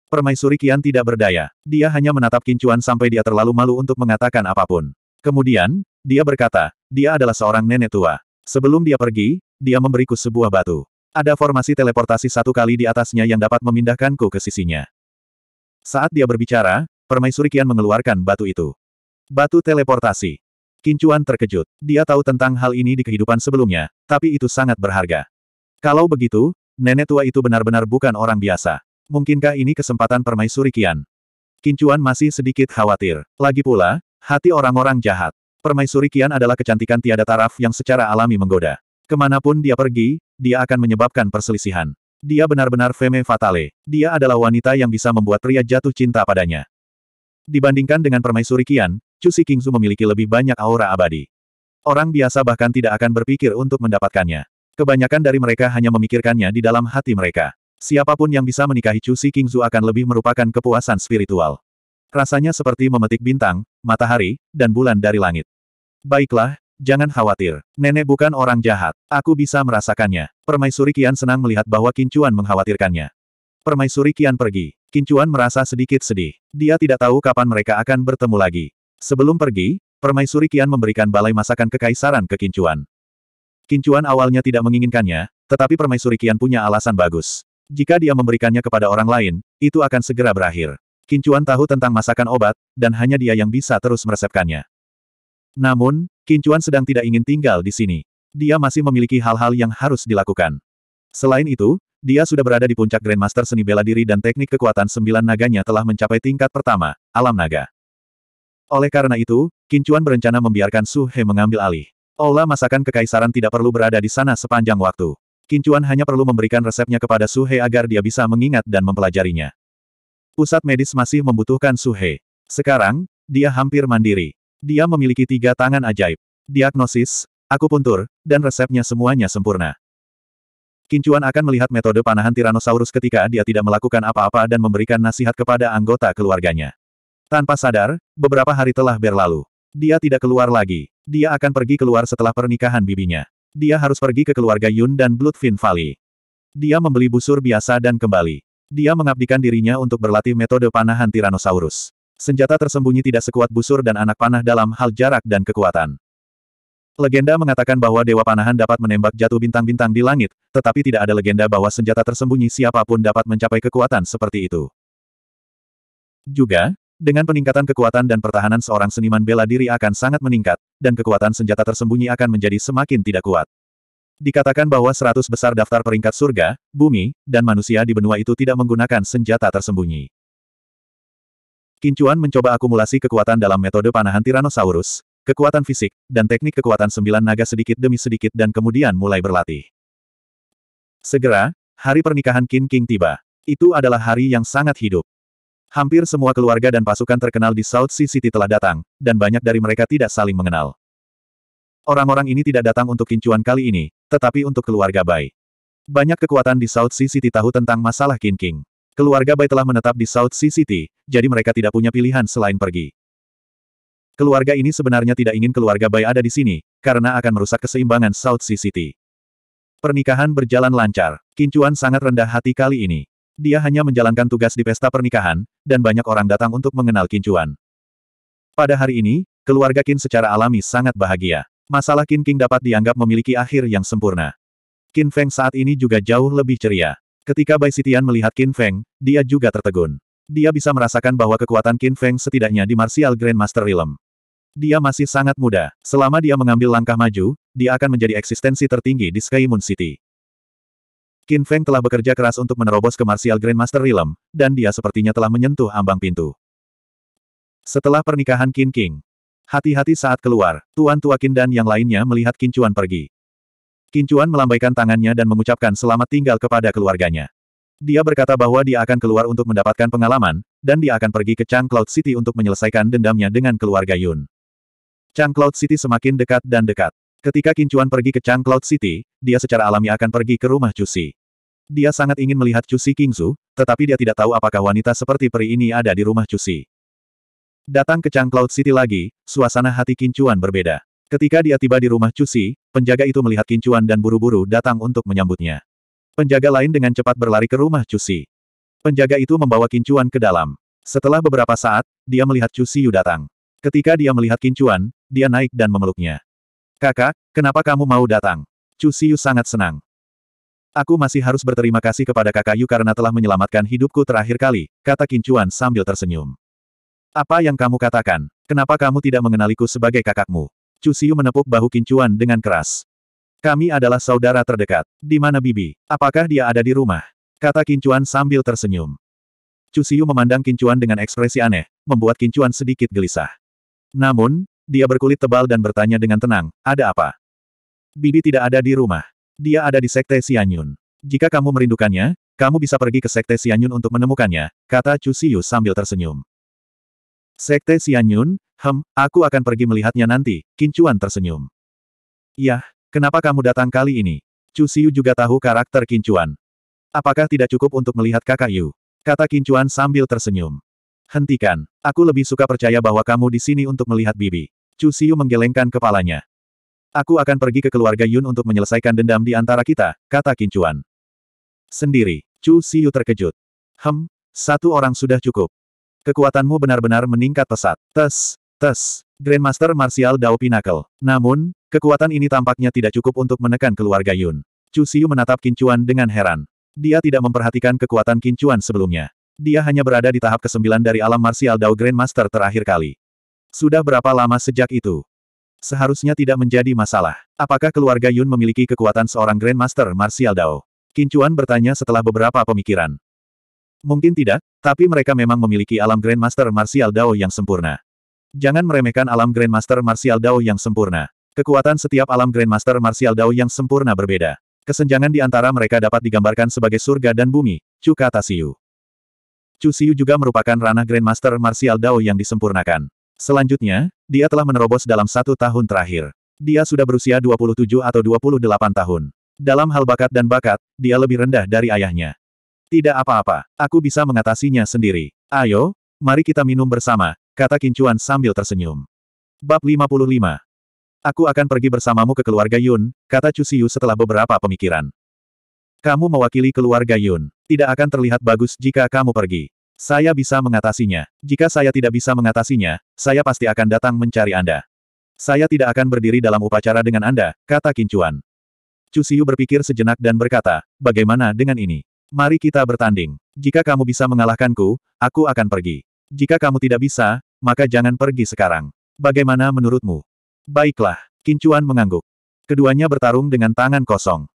Permaisuri Kian tidak berdaya. Dia hanya menatap Kincuan sampai dia terlalu malu untuk mengatakan apa pun. Kemudian, dia berkata, dia adalah seorang nenek tua. Sebelum dia pergi, dia memberiku sebuah batu. Ada formasi teleportasi satu kali di atasnya yang dapat memindahkanku ke sisinya. Saat dia berbicara, Permaisuri Kian mengeluarkan batu itu. Batu teleportasi. Kincuan terkejut. Dia tahu tentang hal ini di kehidupan sebelumnya, tapi itu sangat berharga. Kalau begitu, nenek tua itu benar-benar bukan orang biasa. Mungkinkah ini kesempatan permaisuri Kian? Kincuan masih sedikit khawatir. Lagi pula, hati orang-orang jahat. Permaisuri Kian adalah kecantikan tiada taraf yang secara alami menggoda. Ke mana pun dia pergi, dia akan menyebabkan perselisihan. Dia benar-benar femme fatale. Dia adalah wanita yang bisa membuat pria jatuh cinta padanya. Dibandingkan dengan permaisuri Kian, Cusi Kingzu memiliki lebih banyak aura abadi. Orang biasa bahkan tidak akan berpikir untuk mendapatkannya. Kebanyakan dari mereka hanya memikirkannya di dalam hati mereka. Siapa pun yang bisa menikahi Chu Si Kingzu akan lebih merupakan kepuasan spiritual. Rasanya seperti memetik bintang, matahari, dan bulan dari langit. Baiklah, jangan khawatir. Nenek bukan orang jahat. Aku bisa merasakannya. Permaisuri Kian senang melihat bahwa Kincuan mengkhawatirkannya. Permaisuri Kian pergi. Kincuan merasa sedikit sedih. Dia tidak tahu kapan mereka akan bertemu lagi. Sebelum pergi, Permaisuri Kian memberikan balai masakan kekaisaran ke Kincuan. Kincuan awalnya tidak menginginkannya, tetapi Permaisuri Kian punya alasan bagus. Jika dia memberikannya kepada orang lain, itu akan segera berakhir. Kincuan tahu tentang masakan obat, dan hanya dia yang bisa terus meresepkannya. Namun, Kincuan sedang tidak ingin tinggal di sini. Dia masih memiliki hal-hal yang harus dilakukan. Selain itu, dia sudah berada di puncak Grandmaster seni bela diri dan teknik kekuatan sembilan naganya telah mencapai tingkat pertama, alam naga. Oleh karena itu, Kincuan berencana membiarkan Su He mengambil alih. Aula masakan kekaisaran tidak perlu berada di sana sepanjang waktu. Kincuan hanya perlu memberikan resepnya kepada Su He agar dia bisa mengingat dan mempelajarinya. Pusat medis masih membutuhkan Su He. Sekarang, dia hampir mandiri. Dia memiliki tiga tangan ajaib. Diagnosis, akupuntur, dan resepnya semuanya sempurna. Kincuan akan melihat metode panahan Tyrannosaurus ketika dia tidak melakukan apa-apa dan memberikan nasihat kepada anggota keluarganya. Tanpa sadar, beberapa hari telah berlalu. Dia tidak keluar lagi. Dia akan pergi keluar setelah pernikahan bibinya. Dia harus pergi ke keluarga Yun dan Bloodfin Valley. Dia membeli busur biasa dan kembali. Dia mengabdikan dirinya untuk berlatih metode panahan Tyrannosaurus. Senjata tersembunyi tidak sekuat busur dan anak panah dalam hal jarak dan kekuatan. Legenda mengatakan bahwa Dewa Panahan dapat menembak jatuh bintang-bintang di langit, tetapi tidak ada legenda bahwa senjata tersembunyi siapa pun dapat mencapai kekuatan seperti itu. Juga, dengan peningkatan kekuatan dan pertahanan seorang seniman bela diri akan sangat meningkat, dan kekuatan senjata tersembunyi akan menjadi semakin tidak kuat. Dikatakan bahwa seratus besar daftar peringkat surga, bumi, dan manusia di benua itu tidak menggunakan senjata tersembunyi. Kincuan mencoba akumulasi kekuatan dalam metode panahan Tyrannosaurus, kekuatan fisik, dan teknik kekuatan sembilan naga sedikit demi sedikit dan kemudian mulai berlatih. Segera, hari pernikahan Qin King tiba. Itu adalah hari yang sangat hidup. Hampir semua keluarga dan pasukan terkenal di South Sea City telah datang, dan banyak dari mereka tidak saling mengenal. Orang-orang ini tidak datang untuk kincuan kali ini, tetapi untuk keluarga Bai. Banyak kekuatan di South Sea City tahu tentang masalah Qin King. Keluarga Bai telah menetap di South Sea City, jadi mereka tidak punya pilihan selain pergi. Keluarga ini sebenarnya tidak ingin keluarga Bai ada di sini, karena akan merusak keseimbangan South Sea City. Pernikahan berjalan lancar. Kincuan sangat rendah hati kali ini. Dia hanya menjalankan tugas di pesta pernikahan, dan banyak orang datang untuk mengenal Kincuan. Pada hari ini, keluarga Qin secara alami sangat bahagia. Masalah Qin King dapat dianggap memiliki akhir yang sempurna. Qin Feng saat ini juga jauh lebih ceria. Ketika Bai Sitian melihat Qin Feng, dia juga tertegun. Dia bisa merasakan bahwa kekuatan Qin Feng setidaknya di Martial Grandmaster Realm. Dia masih sangat muda. Selama dia mengambil langkah maju, dia akan menjadi eksistensi tertinggi di Sky Moon City. Qin Feng telah bekerja keras untuk menerobos ke Martial Grandmaster Realm, dan dia sepertinya telah menyentuh ambang pintu. Setelah pernikahan Qin King, hati-hati saat keluar, Tuan Tua Qin dan yang lainnya melihat Qin Chuan pergi. Qin Chuan melambaikan tangannya dan mengucapkan selamat tinggal kepada keluarganya. Dia berkata bahwa dia akan keluar untuk mendapatkan pengalaman, dan dia akan pergi ke Chang Cloud City untuk menyelesaikan dendamnya dengan keluarga Yun. Chang Cloud City semakin dekat dan dekat. Ketika Kincuan pergi ke Chang Cloud City, dia secara alami akan pergi ke rumah Cusi. Dia sangat ingin melihat Cusi Kingzu, tetapi dia tidak tahu apakah wanita seperti peri ini ada di rumah Cusi. Datang ke Chang Cloud City lagi, suasana hati Kincuan berbeda. Ketika dia tiba di rumah Cusi, penjaga itu melihat Kincuan dan buru-buru datang untuk menyambutnya. Penjaga lain dengan cepat berlari ke rumah Cusi. Penjaga itu membawa Kincuan ke dalam. Setelah beberapa saat, dia melihat Cusi Yu datang. Ketika dia melihat Kincuan, dia naik dan memeluknya. Kakak, kenapa kamu mau datang? Chu sangat senang. Aku masih harus berterima kasih kepada kakak Yu karena telah menyelamatkan hidupku terakhir kali, kata Kincuan sambil tersenyum. Apa yang kamu katakan? Kenapa kamu tidak mengenaliku sebagai kakakmu? Chu menepuk bahu Kincuan dengan keras. Kami adalah saudara terdekat. Di mana Bibi? Apakah dia ada di rumah? Kata Kincuan sambil tersenyum. Chu memandang Kincuan dengan ekspresi aneh, membuat Kincuan sedikit gelisah. Namun, dia berkulit tebal dan bertanya dengan tenang, ada apa? Bibi tidak ada di rumah. Dia ada di Sekte Xianyun. Jika kamu merindukannya, kamu bisa pergi ke Sekte Xianyun untuk menemukannya, kata Chu Siyu sambil tersenyum. Sekte Xianyun, hem, aku akan pergi melihatnya nanti, Kincuan tersenyum. Yah, kenapa kamu datang kali ini? Chu Xiu juga tahu karakter Kincuan. Apakah tidak cukup untuk melihat kakak Yu? Kata Kincuan sambil tersenyum. Hentikan. Aku lebih suka percaya bahwa kamu di sini untuk melihat Bibi. Chu Xiu menggelengkan kepalanya. Aku akan pergi ke keluarga Yun untuk menyelesaikan dendam di antara kita, kata Kincuan. Sendiri, Chu Xiu terkejut. Hem, satu orang sudah cukup. Kekuatanmu benar-benar meningkat pesat. Tes, tes. Grandmaster Martial Dao Pinnacle. Namun, kekuatan ini tampaknya tidak cukup untuk menekan keluarga Yun. Chu Xiu menatap Kincuan dengan heran. Dia tidak memperhatikan kekuatan Kincuan sebelumnya. Dia hanya berada di tahap kesembilan dari alam Martial Dao Grandmaster terakhir kali. Sudah berapa lama sejak itu? Seharusnya tidak menjadi masalah. Apakah keluarga Yun memiliki kekuatan seorang Grandmaster Martial Dao? Kincuan bertanya setelah beberapa pemikiran. Mungkin tidak, tapi mereka memang memiliki alam Grandmaster Martial Dao yang sempurna. Jangan meremehkan alam Grandmaster Martial Dao yang sempurna. Kekuatan setiap alam Grandmaster Martial Dao yang sempurna berbeda. Kesenjangan di antara mereka dapat digambarkan sebagai surga dan bumi, Chu kata Siu. Chu juga merupakan ranah Grandmaster Martial Dao yang disempurnakan. Selanjutnya, dia telah menerobos dalam satu tahun terakhir. Dia sudah berusia 27 atau 28 tahun. Dalam hal bakat dan bakat, dia lebih rendah dari ayahnya. Tidak apa-apa, aku bisa mengatasinya sendiri. Ayo, mari kita minum bersama, kata Kincuan sambil tersenyum. Bab 55 Aku akan pergi bersamamu ke keluarga Yun, kata Chu Siyu setelah beberapa pemikiran. Kamu mewakili keluarga Yun. Tidak akan terlihat bagus jika kamu pergi. Saya bisa mengatasinya. Jika saya tidak bisa mengatasinya, saya pasti akan datang mencari Anda. Saya tidak akan berdiri dalam upacara dengan Anda, kata Kincuan. Siyu berpikir sejenak dan berkata, bagaimana dengan ini? Mari kita bertanding. Jika kamu bisa mengalahkanku, aku akan pergi. Jika kamu tidak bisa, maka jangan pergi sekarang. Bagaimana menurutmu? Baiklah, Kincuan mengangguk. Keduanya bertarung dengan tangan kosong.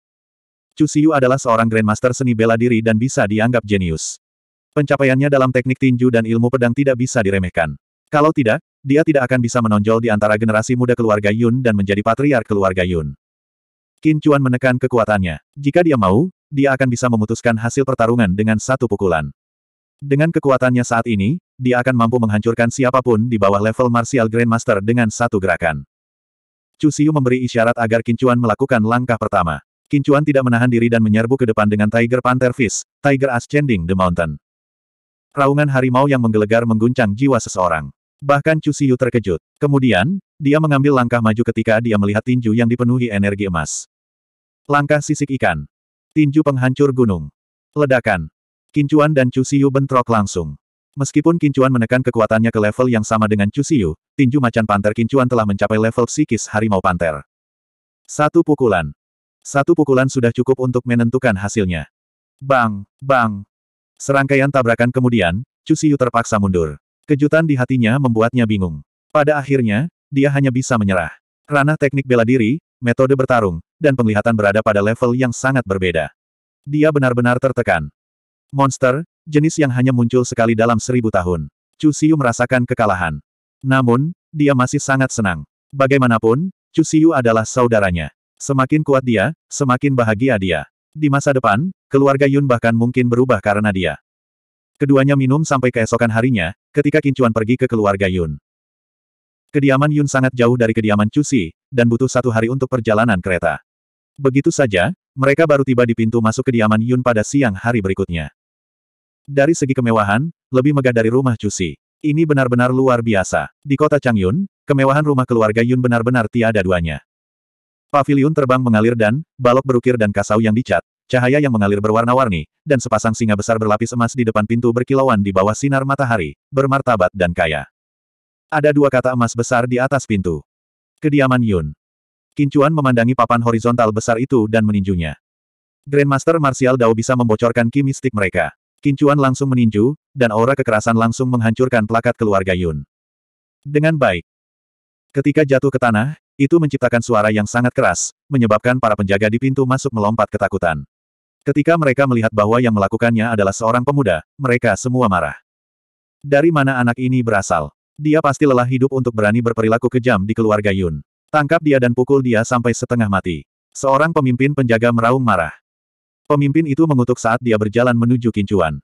Chu Xiu adalah seorang Grandmaster seni bela diri dan bisa dianggap jenius. Pencapaiannya dalam teknik tinju dan ilmu pedang tidak bisa diremehkan. Kalau tidak, dia tidak akan bisa menonjol di antara generasi muda keluarga Yun dan menjadi patriark keluarga Yun. Qin Chuan menekan kekuatannya. Jika dia mau, dia akan bisa memutuskan hasil pertarungan dengan satu pukulan. Dengan kekuatannya saat ini, dia akan mampu menghancurkan siapa pun di bawah level Martial Grandmaster dengan satu gerakan. Chu Xiu memberi isyarat agar Qin Chuan melakukan langkah pertama. Qin Chuan tidak menahan diri dan menyerbu ke depan dengan Tiger Panther Fist, Tiger Ascending the Mountain. Raungan harimau yang menggelegar mengguncang jiwa seseorang. Bahkan Chu Xiu terkejut. Kemudian, dia mengambil langkah maju ketika dia melihat tinju yang dipenuhi energi emas. Langkah sisik ikan. Tinju penghancur gunung. Ledakan. Kincuan dan Chu Xiu bentrok langsung. Meskipun Kincuan menekan kekuatannya ke level yang sama dengan Chu Xiu, tinju macan panter Kincuan telah mencapai level psikis harimau panter. Satu pukulan. Satu pukulan sudah cukup untuk menentukan hasilnya. Bang, bang. Serangkaian tabrakan kemudian, Chu Xiu terpaksa mundur. Kejutan di hatinya membuatnya bingung. Pada akhirnya, dia hanya bisa menyerah. Ranah teknik bela diri, metode bertarung, dan penglihatan berada pada level yang sangat berbeda. Dia benar-benar tertekan. Monster, jenis yang hanya muncul sekali dalam seribu tahun. Chu Xiu merasakan kekalahan. Namun, dia masih sangat senang. Bagaimanapun, Chu Xiu adalah saudaranya. Semakin kuat dia, semakin bahagia dia. Di masa depan, keluarga Yun bahkan mungkin berubah karena dia. Keduanya minum sampai keesokan harinya, ketika Kincuan pergi ke keluarga Yun. Kediaman Yun sangat jauh dari kediaman Chu Xi, dan butuh satu hari untuk perjalanan kereta. Begitu saja, mereka baru tiba di pintu masuk kediaman Yun pada siang hari berikutnya. Dari segi kemewahan, lebih megah dari rumah Cusi. Ini benar-benar luar biasa. Di kota Changyun, kemewahan rumah keluarga Yun benar-benar tiada duanya. Paviliun terbang mengalir dan, balok berukir dan kasau yang dicat, cahaya yang mengalir berwarna-warni, dan sepasang singa besar berlapis emas di depan pintu berkilauan di bawah sinar matahari, bermartabat dan kaya. Ada dua kata emas besar di atas pintu. Kediaman Yun. Kincuan memandangi papan horizontal besar itu dan meninjunya. Grandmaster Martial Dao bisa membocorkan ki mistik mereka. Kincuan langsung meninju, dan aura kekerasan langsung menghancurkan plakat keluarga Yun. Dengan baik. Ketika jatuh ke tanah, itu menciptakan suara yang sangat keras, menyebabkan para penjaga di pintu masuk melompat ketakutan. Ketika mereka melihat bahwa yang melakukannya adalah seorang pemuda, mereka semua marah. Dari mana anak ini berasal? Dia pasti lelah hidup untuk berani berperilaku kejam di keluarga Yun. Tangkap dia dan pukul dia sampai setengah mati. Seorang pemimpin penjaga meraung marah. Pemimpin itu mengutuk saat dia berjalan menuju Kincuan.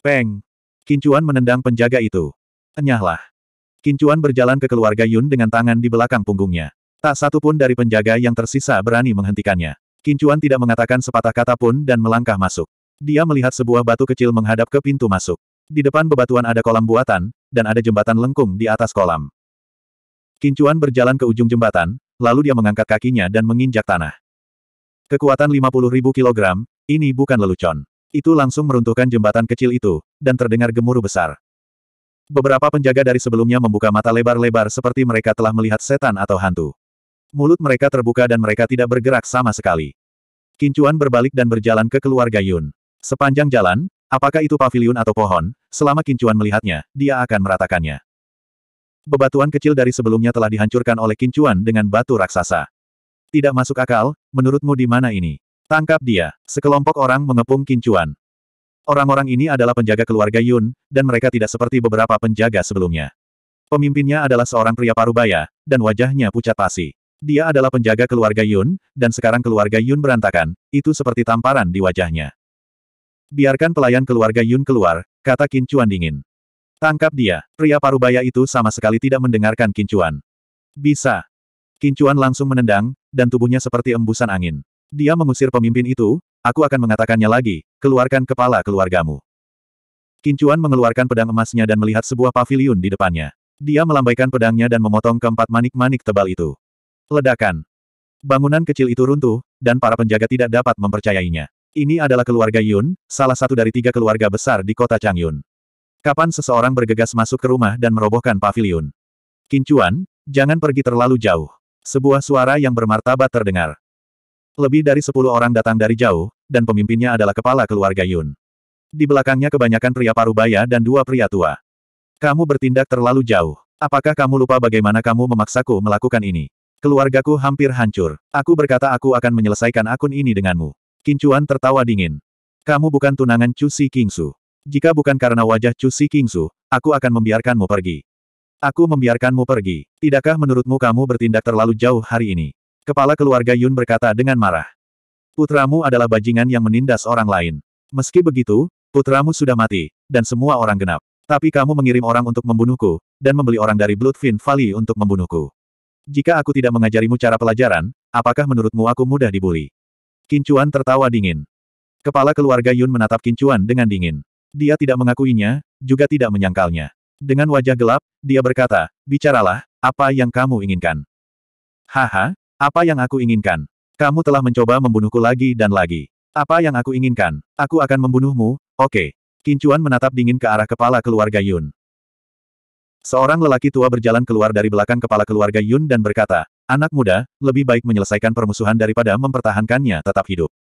Peng! Kincuan menendang penjaga itu. Enyahlah. Kincuan berjalan ke keluarga Yun dengan tangan di belakang punggungnya. Tak satu pun dari penjaga yang tersisa berani menghentikannya. Kincuan tidak mengatakan sepatah kata pun dan melangkah masuk. Dia melihat sebuah batu kecil menghadap ke pintu masuk. Di depan bebatuan ada kolam buatan, dan ada jembatan lengkung di atas kolam. Kincuan berjalan ke ujung jembatan, lalu dia mengangkat kakinya dan menginjak tanah. Kekuatan 50.000 kilogram, ini bukan lelucon. Itu langsung meruntuhkan jembatan kecil itu, dan terdengar gemuruh besar. Beberapa penjaga dari sebelumnya membuka mata lebar-lebar seperti mereka telah melihat setan atau hantu. Mulut mereka terbuka dan mereka tidak bergerak sama sekali. Kincuan berbalik dan berjalan ke keluarga Yun. Sepanjang jalan, apakah itu paviliun atau pohon, selama Kincuan melihatnya, dia akan meratakannya. Bebatuan kecil dari sebelumnya telah dihancurkan oleh Kincuan dengan batu raksasa. Tidak masuk akal, menurutmu di mana ini? Tangkap dia. Sekelompok orang mengepung Kincuan. Orang-orang ini adalah penjaga keluarga Yun, dan mereka tidak seperti beberapa penjaga sebelumnya. Pemimpinnya adalah seorang pria parubaya, dan wajahnya pucat pasi. Dia adalah penjaga keluarga Yun, dan sekarang keluarga Yun berantakan, itu seperti tamparan di wajahnya. Biarkan pelayan keluarga Yun keluar, kata Qin Chuan dingin. Tangkap dia, pria parubaya itu sama sekali tidak mendengarkan Qin Chuan. Bisa. Qin Chuan langsung menendang, dan tubuhnya seperti embusan angin. Dia mengusir pemimpin itu, aku akan mengatakannya lagi, keluarkan kepala keluargamu. Qin Chuan mengeluarkan pedang emasnya dan melihat sebuah paviliun di depannya. Dia melambaikan pedangnya dan memotong keempat manik-manik tebal itu. Ledakan. Bangunan kecil itu runtuh, dan para penjaga tidak dapat mempercayainya. Ini adalah keluarga Yun, salah satu dari tiga keluarga besar di kota Changyun. Kapan seseorang bergegas masuk ke rumah dan merobohkan paviliun? Kincuan, jangan pergi terlalu jauh. Sebuah suara yang bermartabat terdengar. Lebih dari sepuluh orang datang dari jauh, dan pemimpinnya adalah kepala keluarga Yun. Di belakangnya kebanyakan pria parubaya dan dua pria tua. Kamu bertindak terlalu jauh. Apakah kamu lupa bagaimana kamu memaksaku melakukan ini? Keluargaku hampir hancur. Aku berkata aku akan menyelesaikan akun ini denganmu. Kincuan tertawa dingin. Kamu bukan tunangan Chu Si Kingsu. Jika bukan karena wajah Chu Si Kingsu, aku akan membiarkanmu pergi. Aku membiarkanmu pergi. Tidakkah menurutmu kamu bertindak terlalu jauh hari ini? Kepala keluarga Yun berkata dengan marah. Putramu adalah bajingan yang menindas orang lain. Meski begitu, putramu sudah mati, dan semua orang genap. Tapi kamu mengirim orang untuk membunuhku, dan membeli orang dari Bloodfin Valley untuk membunuhku. Jika aku tidak mengajarimu cara pelajaran, apakah menurutmu aku mudah dibully? Kincuan tertawa dingin. Kepala keluarga Yun menatap Kincuan dengan dingin. Dia tidak mengakuinya, juga tidak menyangkalnya. Dengan wajah gelap, dia berkata, bicaralah, apa yang kamu inginkan? Haha, apa yang aku inginkan? Kamu telah mencoba membunuhku lagi dan lagi. Apa yang aku inginkan? Aku akan membunuhmu, oke. Kincuan menatap dingin ke arah kepala keluarga Yun. Seorang lelaki tua berjalan keluar dari belakang kepala keluarga Yun dan berkata, anak muda, lebih baik menyelesaikan permusuhan daripada mempertahankannya tetap hidup.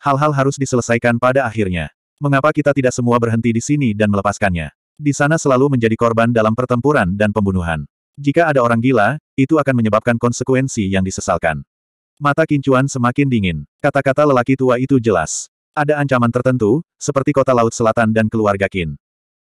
Hal-hal harus diselesaikan pada akhirnya. Mengapa kita tidak semua berhenti di sini dan melepaskannya? Di sana selalu menjadi korban dalam pertempuran dan pembunuhan. Jika ada orang gila, itu akan menyebabkan konsekuensi yang disesalkan. Mata Kincuan semakin dingin. Kata-kata lelaki tua itu jelas. Ada ancaman tertentu, seperti kota Laut Selatan dan keluarga Qin.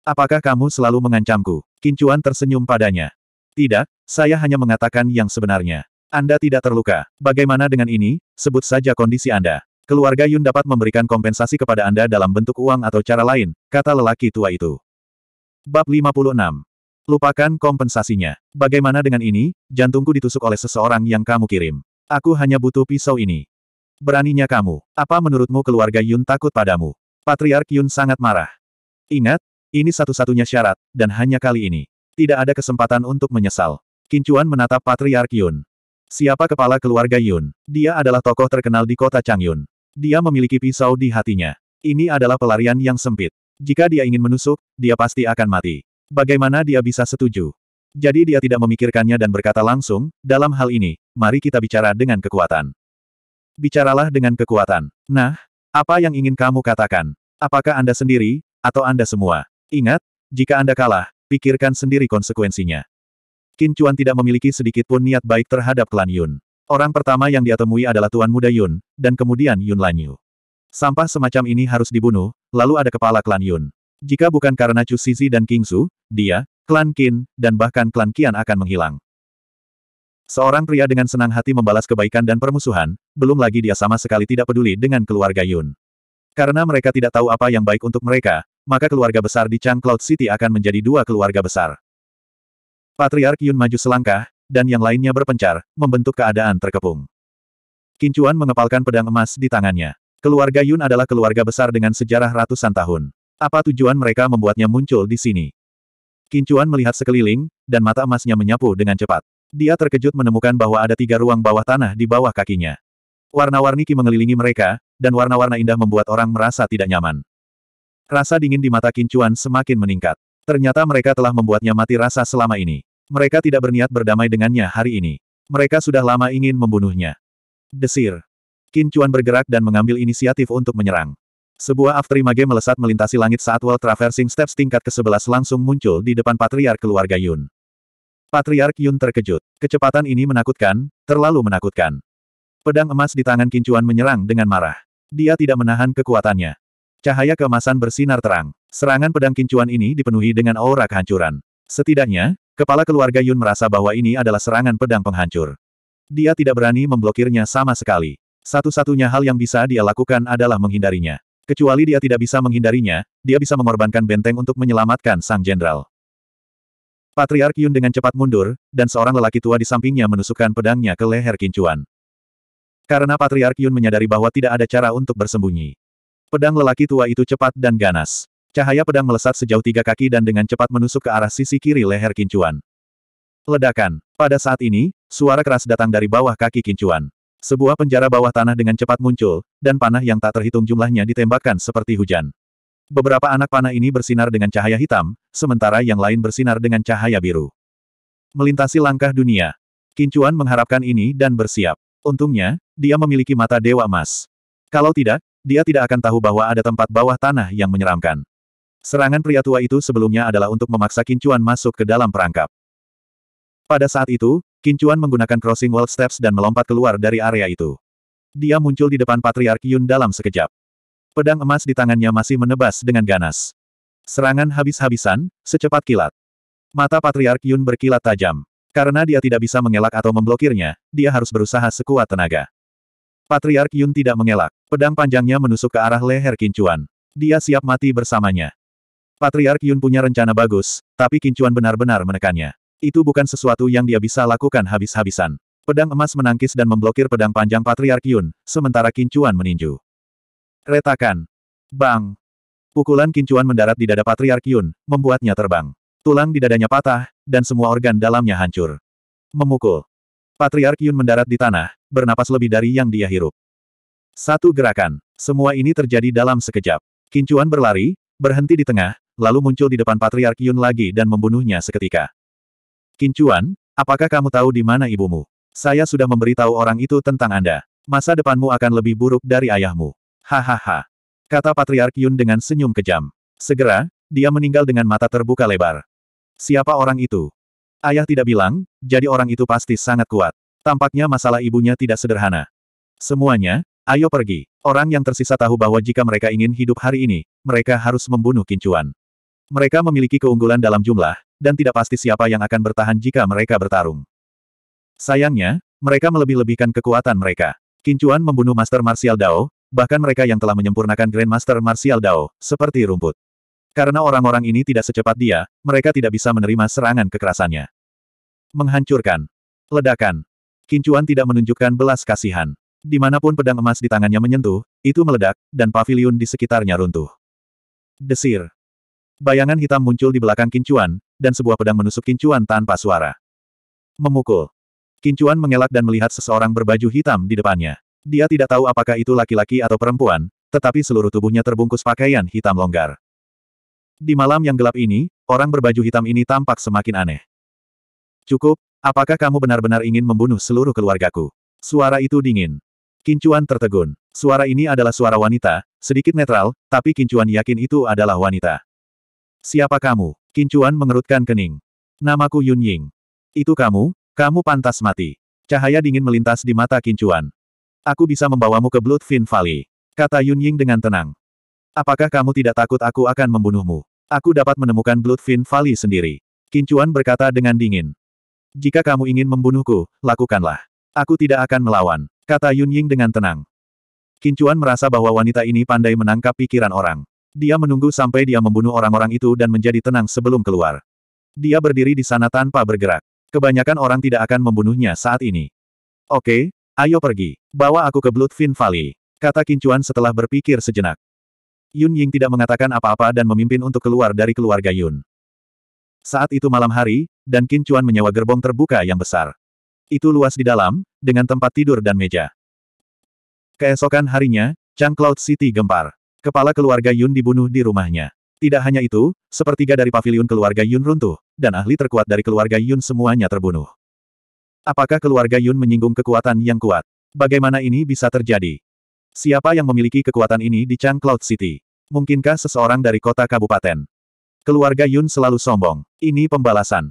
Apakah kamu selalu mengancamku? Kincuan tersenyum padanya. Tidak, saya hanya mengatakan yang sebenarnya. Anda tidak terluka. Bagaimana dengan ini? Sebut saja kondisi Anda. Keluarga Yun dapat memberikan kompensasi kepada Anda dalam bentuk uang atau cara lain, kata lelaki tua itu. Bab 56. Lupakan kompensasinya. Bagaimana dengan ini? Jantungku ditusuk oleh seseorang yang kamu kirim. Aku hanya butuh pisau ini. Beraninya kamu. Apa menurutmu keluarga Yun takut padamu? Patriark Yun sangat marah. Ingat, ini satu-satunya syarat, dan hanya kali ini. Tidak ada kesempatan untuk menyesal. Kincuan menatap Patriark Yun. Siapa kepala keluarga Yun? Dia adalah tokoh terkenal di kota Changyun. Dia memiliki pisau di hatinya. Ini adalah pelarian yang sempit. Jika dia ingin menusuk, dia pasti akan mati. Bagaimana dia bisa setuju? Jadi dia tidak memikirkannya dan berkata langsung, dalam hal ini, mari kita bicara dengan kekuatan. Bicaralah dengan kekuatan. Nah, apa yang ingin kamu katakan? Apakah Anda sendiri, atau Anda semua? Ingat, jika Anda kalah, pikirkan sendiri konsekuensinya. Qin Chuan tidak memiliki sedikit pun niat baik terhadap klan Yun. Orang pertama yang dia temui adalah Tuan Muda Yun, dan kemudian Yun Lanyu. Sampah semacam ini harus dibunuh, lalu ada kepala klan Yun. Jika bukan karena Chu Shizi dan King Su, dia, klan Qin, dan bahkan klan Qian akan menghilang. Seorang pria dengan senang hati membalas kebaikan dan permusuhan, belum lagi dia sama sekali tidak peduli dengan keluarga Yun. Karena mereka tidak tahu apa yang baik untuk mereka, maka keluarga besar di Chang Cloud City akan menjadi dua keluarga besar. Patriark Yun maju selangkah, dan yang lainnya berpencar, membentuk keadaan terkepung. Kincuan mengepalkan pedang emas di tangannya. Keluarga Yun adalah keluarga besar dengan sejarah ratusan tahun. Apa tujuan mereka membuatnya muncul di sini? Kincuan melihat sekeliling, dan mata emasnya menyapu dengan cepat. Dia terkejut menemukan bahwa ada tiga ruang bawah tanah di bawah kakinya. Warna-warni ki mengelilingi mereka, dan warna-warna indah membuat orang merasa tidak nyaman. Rasa dingin di mata Kincuan semakin meningkat. Ternyata mereka telah membuatnya mati rasa selama ini. Mereka tidak berniat berdamai dengannya hari ini. Mereka sudah lama ingin membunuhnya. Desir. Qin Chuan bergerak dan mengambil inisiatif untuk menyerang. Sebuah afterimage melesat melintasi langit saat wall traversing steps tingkat ke-11 langsung muncul di depan patriark keluarga Yun. Patriark Yun terkejut. Kecepatan ini menakutkan, terlalu menakutkan. Pedang emas di tangan Qin Chuan menyerang dengan marah. Dia tidak menahan kekuatannya. Cahaya keemasan bersinar terang. Serangan pedang Qin Chuan ini dipenuhi dengan aura kehancuran. Setidaknya, kepala keluarga Yun merasa bahwa ini adalah serangan pedang penghancur. Dia tidak berani memblokirnya sama sekali. Satu-satunya hal yang bisa dia lakukan adalah menghindarinya. Kecuali dia tidak bisa menghindarinya, dia bisa mengorbankan benteng untuk menyelamatkan sang jenderal. Patriark Yun dengan cepat mundur, dan seorang lelaki tua di sampingnya menusukkan pedangnya ke leher Kincuan. Karena Patriark Yun menyadari bahwa tidak ada cara untuk bersembunyi. Pedang lelaki tua itu cepat dan ganas. Cahaya pedang melesat sejauh tiga kaki dan dengan cepat menusuk ke arah sisi kiri leher Kincuan. Ledakan. Pada saat ini, suara keras datang dari bawah kaki Kincuan. Sebuah penjara bawah tanah dengan cepat muncul, dan panah yang tak terhitung jumlahnya ditembakkan seperti hujan. Beberapa anak panah ini bersinar dengan cahaya hitam, sementara yang lain bersinar dengan cahaya biru. Melintasi langkah dunia. Kincuan mengharapkan ini dan bersiap. Untungnya, dia memiliki mata dewa emas. Kalau tidak, dia tidak akan tahu bahwa ada tempat bawah tanah yang menyeramkan. Serangan pria tua itu sebelumnya adalah untuk memaksa Kincuan masuk ke dalam perangkap. Pada saat itu, Kincuan menggunakan crossing wall steps dan melompat keluar dari area itu. Dia muncul di depan Patriark Yun dalam sekejap. Pedang emas di tangannya masih menebas dengan ganas. Serangan habis-habisan, secepat kilat. Mata Patriark Yun berkilat tajam. Karena dia tidak bisa mengelak atau memblokirnya, dia harus berusaha sekuat tenaga. Patriark Yun tidak mengelak. Pedang panjangnya menusuk ke arah leher Kincuan. Dia siap mati bersamanya. Patriark Yun punya rencana bagus, tapi Kincuan benar-benar menekannya. Itu bukan sesuatu yang dia bisa lakukan habis-habisan. Pedang emas menangkis dan memblokir pedang panjang Patriark Yun, sementara Kincuan meninju. Retakan. Bang. Pukulan Kincuan mendarat di dada Patriark Yun, membuatnya terbang. Tulang di dadanya patah, dan semua organ dalamnya hancur. Memukul. Patriark Yun mendarat di tanah, bernapas lebih dari yang dia hirup. Satu gerakan. Semua ini terjadi dalam sekejap. Kincuan berlari, berhenti di tengah, lalu muncul di depan Patriark Yun lagi dan membunuhnya seketika. Kincuan, apakah kamu tahu di mana ibumu? Saya sudah memberitahu orang itu tentang Anda. Masa depanmu akan lebih buruk dari ayahmu. Hahaha. Kata Patriark Yun dengan senyum kejam. Segera, dia meninggal dengan mata terbuka lebar. Siapa orang itu? Ayah tidak bilang, jadi orang itu pasti sangat kuat. Tampaknya masalah ibunya tidak sederhana. Semuanya, ayo pergi. Orang yang tersisa tahu bahwa jika mereka ingin hidup hari ini, mereka harus membunuh Kincuan. Mereka memiliki keunggulan dalam jumlah, dan tidak pasti siapa yang akan bertahan jika mereka bertarung. Sayangnya, mereka melebih-lebihkan kekuatan mereka. Kincuan membunuh Master Martial Dao, bahkan mereka yang telah menyempurnakan Grandmaster Martial Dao, seperti rumput. Karena orang-orang ini tidak secepat dia, mereka tidak bisa menerima serangan kekerasannya. Menghancurkan. Ledakan. Kincuan tidak menunjukkan belas kasihan. Di mana pun pedang emas di tangannya menyentuh, itu meledak, dan pavilion di sekitarnya runtuh. Desir. Bayangan hitam muncul di belakang Kincuan, dan sebuah pedang menusuk Kincuan tanpa suara. Memukul. Kincuan mengelak dan melihat seseorang berbaju hitam di depannya. Dia tidak tahu apakah itu laki-laki atau perempuan, tetapi seluruh tubuhnya terbungkus pakaian hitam longgar. Di malam yang gelap ini, orang berbaju hitam ini tampak semakin aneh. Cukup, apakah kamu benar-benar ingin membunuh seluruh keluargaku? Suara itu dingin. Kincuan tertegun. Suara ini adalah suara wanita, sedikit netral, tapi Kincuan yakin itu adalah wanita. Siapa kamu? Kincuan mengerutkan kening. Namaku Yun Ying. Itu kamu, kamu pantas mati. Cahaya dingin melintas di mata Kincuan. Aku bisa membawamu ke Bloodfin Valley. Kata Yun Ying dengan tenang. Apakah kamu tidak takut aku akan membunuhmu? Aku dapat menemukan Bloodfin Valley sendiri. Kincuan berkata dengan dingin. Jika kamu ingin membunuhku, lakukanlah. Aku tidak akan melawan, kata Yun Ying dengan tenang. Kincuan merasa bahwa wanita ini pandai menangkap pikiran orang. Dia menunggu sampai dia membunuh orang-orang itu dan menjadi tenang sebelum keluar. Dia berdiri di sana tanpa bergerak. Kebanyakan orang tidak akan membunuhnya saat ini. Oke, ayo pergi. Bawa aku ke Bloodfin Valley. Kata Kincuan setelah berpikir sejenak. Yun Ying tidak mengatakan apa-apa dan memimpin untuk keluar dari keluarga Yun. Saat itu malam hari, dan Kincuan menyewa gerbong terbuka yang besar. Itu luas di dalam, dengan tempat tidur dan meja. Keesokan harinya, Chang Cloud City gempar. Kepala keluarga Yun dibunuh di rumahnya. Tidak hanya itu, sepertiga dari pavilion keluarga Yun runtuh, dan ahli terkuat dari keluarga Yun semuanya terbunuh. Apakah keluarga Yun menyinggung kekuatan yang kuat? Bagaimana ini bisa terjadi? Siapa yang memiliki kekuatan ini di Chang Cloud City? Mungkinkah seseorang dari kota kabupaten? Keluarga Yun selalu sombong. Ini pembalasan.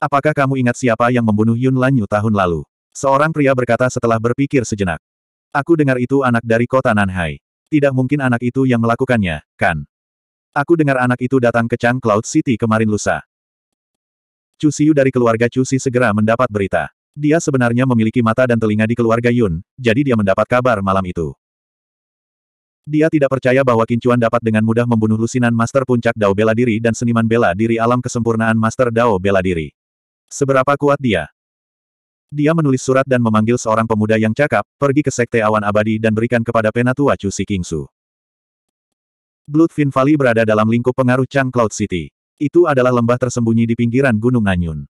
Apakah kamu ingat siapa yang membunuh Yun Lanyu tahun lalu? Seorang pria berkata setelah berpikir sejenak. Aku dengar itu anak dari kota Nanhai. Tidak mungkin anak itu yang melakukannya, kan? Aku dengar anak itu datang ke Chang Cloud City kemarin lusa. Chu Xiu dari keluarga Chu Si segera mendapat berita. Dia sebenarnya memiliki mata dan telinga di keluarga Yun, jadi dia mendapat kabar malam itu. Dia tidak percaya bahwa Kincuan dapat dengan mudah membunuh lusinan Master Puncak Dao Bela Diri dan seniman bela diri alam kesempurnaan Master Dao Bela Diri. Seberapa kuat dia? Dia menulis surat dan memanggil seorang pemuda yang cakap, pergi ke Sekte Awan Abadi dan berikan kepada penatua Chu Si Kingsu. Bloodfin Valley berada dalam lingkup pengaruh Chang Cloud City. Itu adalah lembah tersembunyi di pinggiran Gunung Nanyun.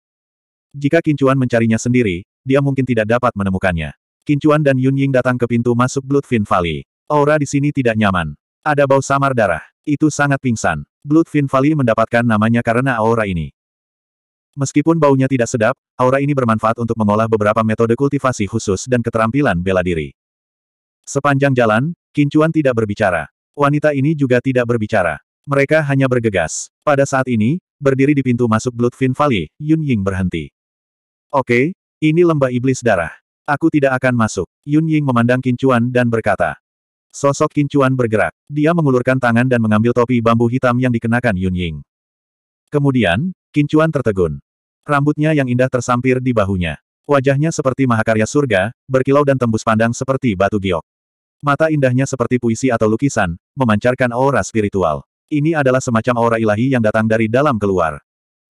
Jika Kincuan mencarinya sendiri, dia mungkin tidak dapat menemukannya. Kincuan dan Yun Ying datang ke pintu masuk Bloodfin Valley. Aura di sini tidak nyaman. Ada bau samar darah. Itu sangat pingsan. Bloodfin Valley mendapatkan namanya karena aura ini. Meskipun baunya tidak sedap, aura ini bermanfaat untuk mengolah beberapa metode kultivasi khusus dan keterampilan bela diri. Sepanjang jalan, Kincuan tidak berbicara. Wanita ini juga tidak berbicara. Mereka hanya bergegas. Pada saat ini, berdiri di pintu masuk Bloodfin Valley, Yun Ying berhenti. Oke, ini lembah iblis darah. Aku tidak akan masuk. Yun Ying memandang Kincuan dan berkata. Sosok Kincuan bergerak. Dia mengulurkan tangan dan mengambil topi bambu hitam yang dikenakan Yun Ying. Kemudian, Kincuan tertegun. Rambutnya yang indah tersampir di bahunya. Wajahnya seperti mahakarya surga, berkilau dan tembus pandang seperti batu giok. Mata indahnya seperti puisi atau lukisan, memancarkan aura spiritual. Ini adalah semacam aura ilahi yang datang dari dalam keluar.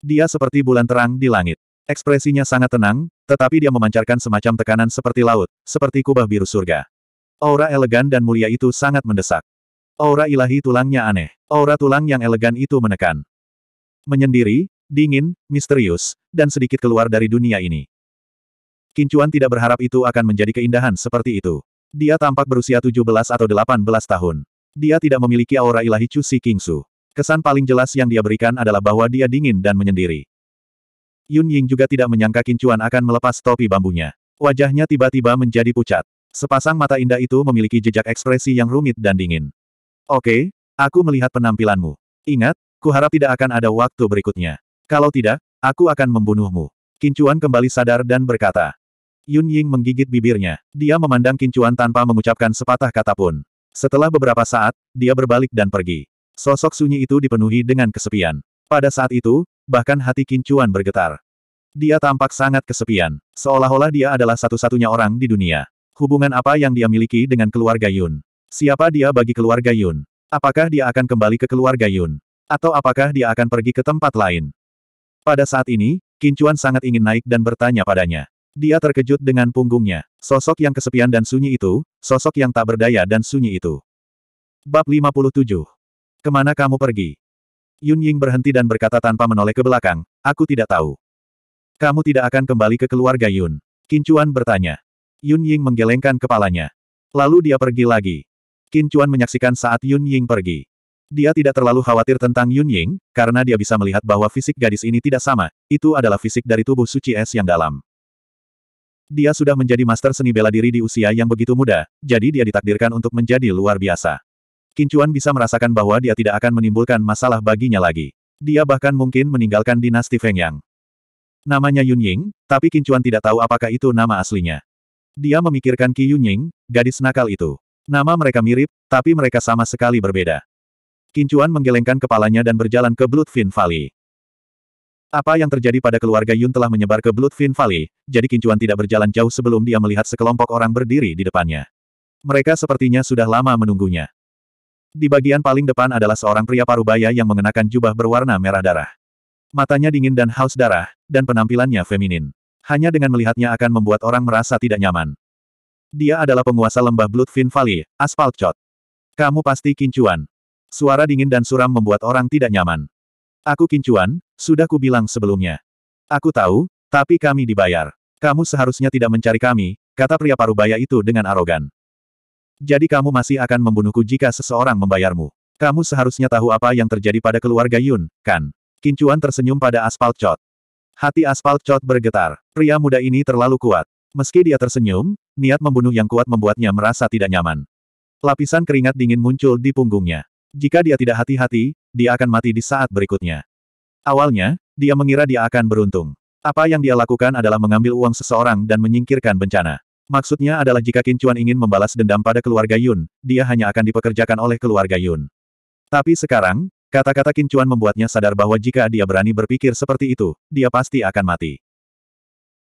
Dia seperti bulan terang di langit. Ekspresinya sangat tenang, tetapi dia memancarkan semacam tekanan seperti laut, seperti kubah biru surga. Aura elegan dan mulia itu sangat mendesak. Aura ilahi tulangnya aneh. Aura tulang yang elegan itu menekan. Menyendiri, dingin, misterius, dan sedikit keluar dari dunia ini. Kincuan tidak berharap itu akan menjadi keindahan seperti itu. Dia tampak berusia 17 atau 18 tahun. Dia tidak memiliki aura ilahi Chu Si Kingsu. Kesan paling jelas yang dia berikan adalah bahwa dia dingin dan menyendiri. Yun Ying juga tidak menyangka Kincuan akan melepas topi bambunya. Wajahnya tiba-tiba menjadi pucat. Sepasang mata indah itu memiliki jejak ekspresi yang rumit dan dingin. Oke, aku melihat penampilanmu. Ingat, kuharap tidak akan ada waktu berikutnya. Kalau tidak, aku akan membunuhmu. Kincuan kembali sadar dan berkata, Yun Ying menggigit bibirnya. Dia memandang Kincuan tanpa mengucapkan sepatah kata pun. Setelah beberapa saat, dia berbalik dan pergi. Sosok sunyi itu dipenuhi dengan kesepian. Pada saat itu, bahkan hati Kincuan bergetar. Dia tampak sangat kesepian, seolah-olah dia adalah satu-satunya orang di dunia. Hubungan apa yang dia miliki dengan keluarga Yun? Siapa dia bagi keluarga Yun? Apakah dia akan kembali ke keluarga Yun? Atau apakah dia akan pergi ke tempat lain? Pada saat ini, Kincuan sangat ingin naik dan bertanya padanya. Dia terkejut dengan punggungnya. Sosok yang kesepian dan sunyi itu, sosok yang tak berdaya dan sunyi itu. Bab 57. Ke mana kamu pergi? Yun Ying berhenti dan berkata tanpa menoleh ke belakang, aku tidak tahu. Kamu tidak akan kembali ke keluarga Yun. Kincuan bertanya. Yun Ying menggelengkan kepalanya. Lalu dia pergi lagi. Kincuan menyaksikan saat Yun Ying pergi. Dia tidak terlalu khawatir tentang Yun Ying, karena dia bisa melihat bahwa fisik gadis ini tidak sama, itu adalah fisik dari tubuh suci es yang dalam. Dia sudah menjadi master seni bela diri di usia yang begitu muda, jadi dia ditakdirkan untuk menjadi luar biasa. Kincuan bisa merasakan bahwa dia tidak akan menimbulkan masalah baginya lagi. Dia bahkan mungkin meninggalkan dinasti Feng Yang. Namanya Yun Ying, tapi Kincuan tidak tahu apakah itu nama aslinya. Dia memikirkan Qi Yun Ying, gadis nakal itu. Nama mereka mirip, tapi mereka sama sekali berbeda. Kincuan menggelengkan kepalanya dan berjalan ke Bloodfin Valley. Apa yang terjadi pada keluarga Yun telah menyebar ke Bloodfin Valley, jadi Kincuan tidak berjalan jauh sebelum dia melihat sekelompok orang berdiri di depannya. Mereka sepertinya sudah lama menunggunya. Di bagian paling depan adalah seorang pria parubaya yang mengenakan jubah berwarna merah darah. Matanya dingin dan haus darah, dan penampilannya feminin. Hanya dengan melihatnya akan membuat orang merasa tidak nyaman. Dia adalah penguasa lembah Bloodfin Valley, Asphalt Chot. Kamu pasti Kincuan. Suara dingin dan suram membuat orang tidak nyaman. Aku Kincuan, sudah kubilang sebelumnya. Aku tahu, tapi kami dibayar. Kamu seharusnya tidak mencari kami, kata pria parubaya itu dengan arogan. Jadi kamu masih akan membunuhku jika seseorang membayarmu. Kamu seharusnya tahu apa yang terjadi pada keluarga Yun, kan? Kincuan tersenyum pada Aspal Chot. Hati Aspal Chot bergetar. Pria muda ini terlalu kuat. Meski dia tersenyum, niat membunuh yang kuat membuatnya merasa tidak nyaman. Lapisan keringat dingin muncul di punggungnya. Jika dia tidak hati-hati, dia akan mati di saat berikutnya. Awalnya, dia mengira dia akan beruntung. Apa yang dia lakukan adalah mengambil uang seseorang dan menyingkirkan bencana. Maksudnya adalah jika Qin ingin membalas dendam pada keluarga Yun, dia hanya akan dipekerjakan oleh keluarga Yun. Tapi sekarang, kata-kata Qin membuatnya sadar bahwa jika dia berani berpikir seperti itu, dia pasti akan mati.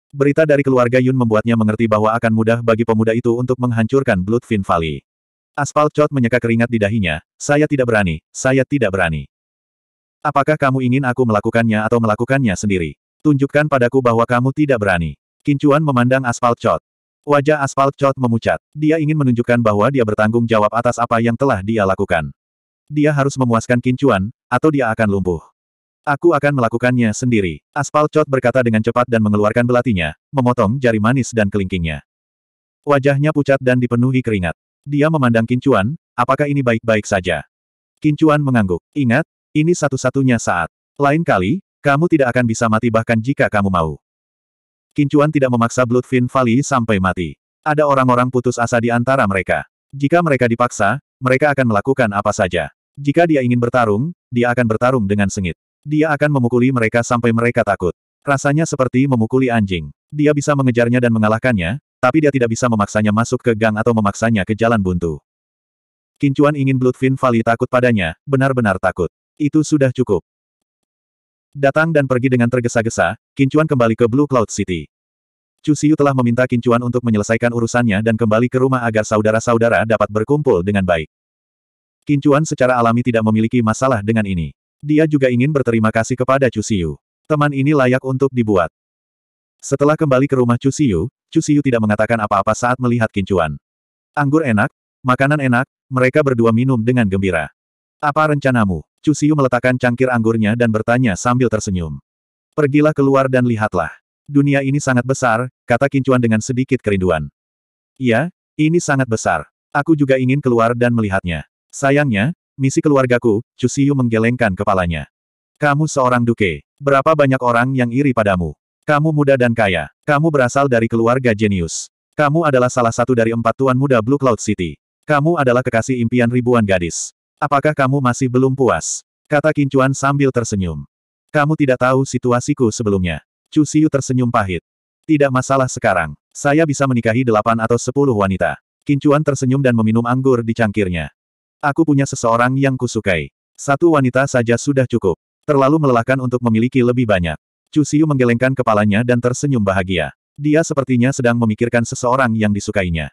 Berita dari keluarga Yun membuatnya mengerti bahwa akan mudah bagi pemuda itu untuk menghancurkan Bloodfin Valley. Aspal Chot menyeka keringat di dahinya, saya tidak berani, saya tidak berani. Apakah kamu ingin aku melakukannya atau melakukannya sendiri? Tunjukkan padaku bahwa kamu tidak berani. Kincuan memandang Aspal Chot. Wajah Aspal Chot memucat. Dia ingin menunjukkan bahwa dia bertanggung jawab atas apa yang telah dia lakukan. Dia harus memuaskan Kincuan, atau dia akan lumpuh. Aku akan melakukannya sendiri. Aspal Chot berkata dengan cepat dan mengeluarkan belatinya, memotong jari manis dan kelingkingnya. Wajahnya pucat dan dipenuhi keringat. Dia memandang Kincuan, apakah ini baik-baik saja? Kincuan mengangguk. Ingat, ini satu-satunya saat. Lain kali, kamu tidak akan bisa mati bahkan jika kamu mau. Kincuan tidak memaksa Bloodfin Valley sampai mati. Ada orang-orang putus asa di antara mereka. Jika mereka dipaksa, mereka akan melakukan apa saja. Jika dia ingin bertarung, dia akan bertarung dengan sengit. Dia akan memukuli mereka sampai mereka takut. Rasanya seperti memukuli anjing. Dia bisa mengejarnya dan mengalahkannya, tapi dia tidak bisa memaksanya masuk ke gang atau memaksanya ke jalan buntu. Kincuan ingin Bloodfin Valley takut padanya, benar-benar takut. Itu sudah cukup. Datang dan pergi dengan tergesa-gesa, Kincuan kembali ke Blue Cloud City. Chu Xiu telah meminta Kincuan untuk menyelesaikan urusannya dan kembali ke rumah agar saudara-saudara dapat berkumpul dengan baik. Kincuan secara alami tidak memiliki masalah dengan ini. Dia juga ingin berterima kasih kepada Chu Xiu. Teman ini layak untuk dibuat. Setelah kembali ke rumah Chu Xiu, Chu tidak mengatakan apa-apa saat melihat Kincuan. Anggur enak, makanan enak, mereka berdua minum dengan gembira. Apa rencanamu? Chu meletakkan cangkir anggurnya dan bertanya sambil tersenyum. Pergilah keluar dan lihatlah. Dunia ini sangat besar, kata Kincuan dengan sedikit kerinduan. Iya, ini sangat besar. Aku juga ingin keluar dan melihatnya. Sayangnya, misi keluargaku, Chu menggelengkan kepalanya. Kamu seorang duke. Berapa banyak orang yang iri padamu? Kamu muda dan kaya. Kamu berasal dari keluarga jenius. Kamu adalah salah satu dari empat tuan muda Blue Cloud City. Kamu adalah kekasih impian ribuan gadis. Apakah kamu masih belum puas? Kata Kincuan sambil tersenyum. Kamu tidak tahu situasiku sebelumnya. Chu Xiu tersenyum pahit. Tidak masalah sekarang. Saya bisa menikahi delapan atau sepuluh wanita. Kincuan tersenyum dan meminum anggur di cangkirnya. Aku punya seseorang yang kusukai. Satu wanita saja sudah cukup. Terlalu melelahkan untuk memiliki lebih banyak. Chu Xiu menggelengkan kepalanya dan tersenyum bahagia. Dia sepertinya sedang memikirkan seseorang yang disukainya.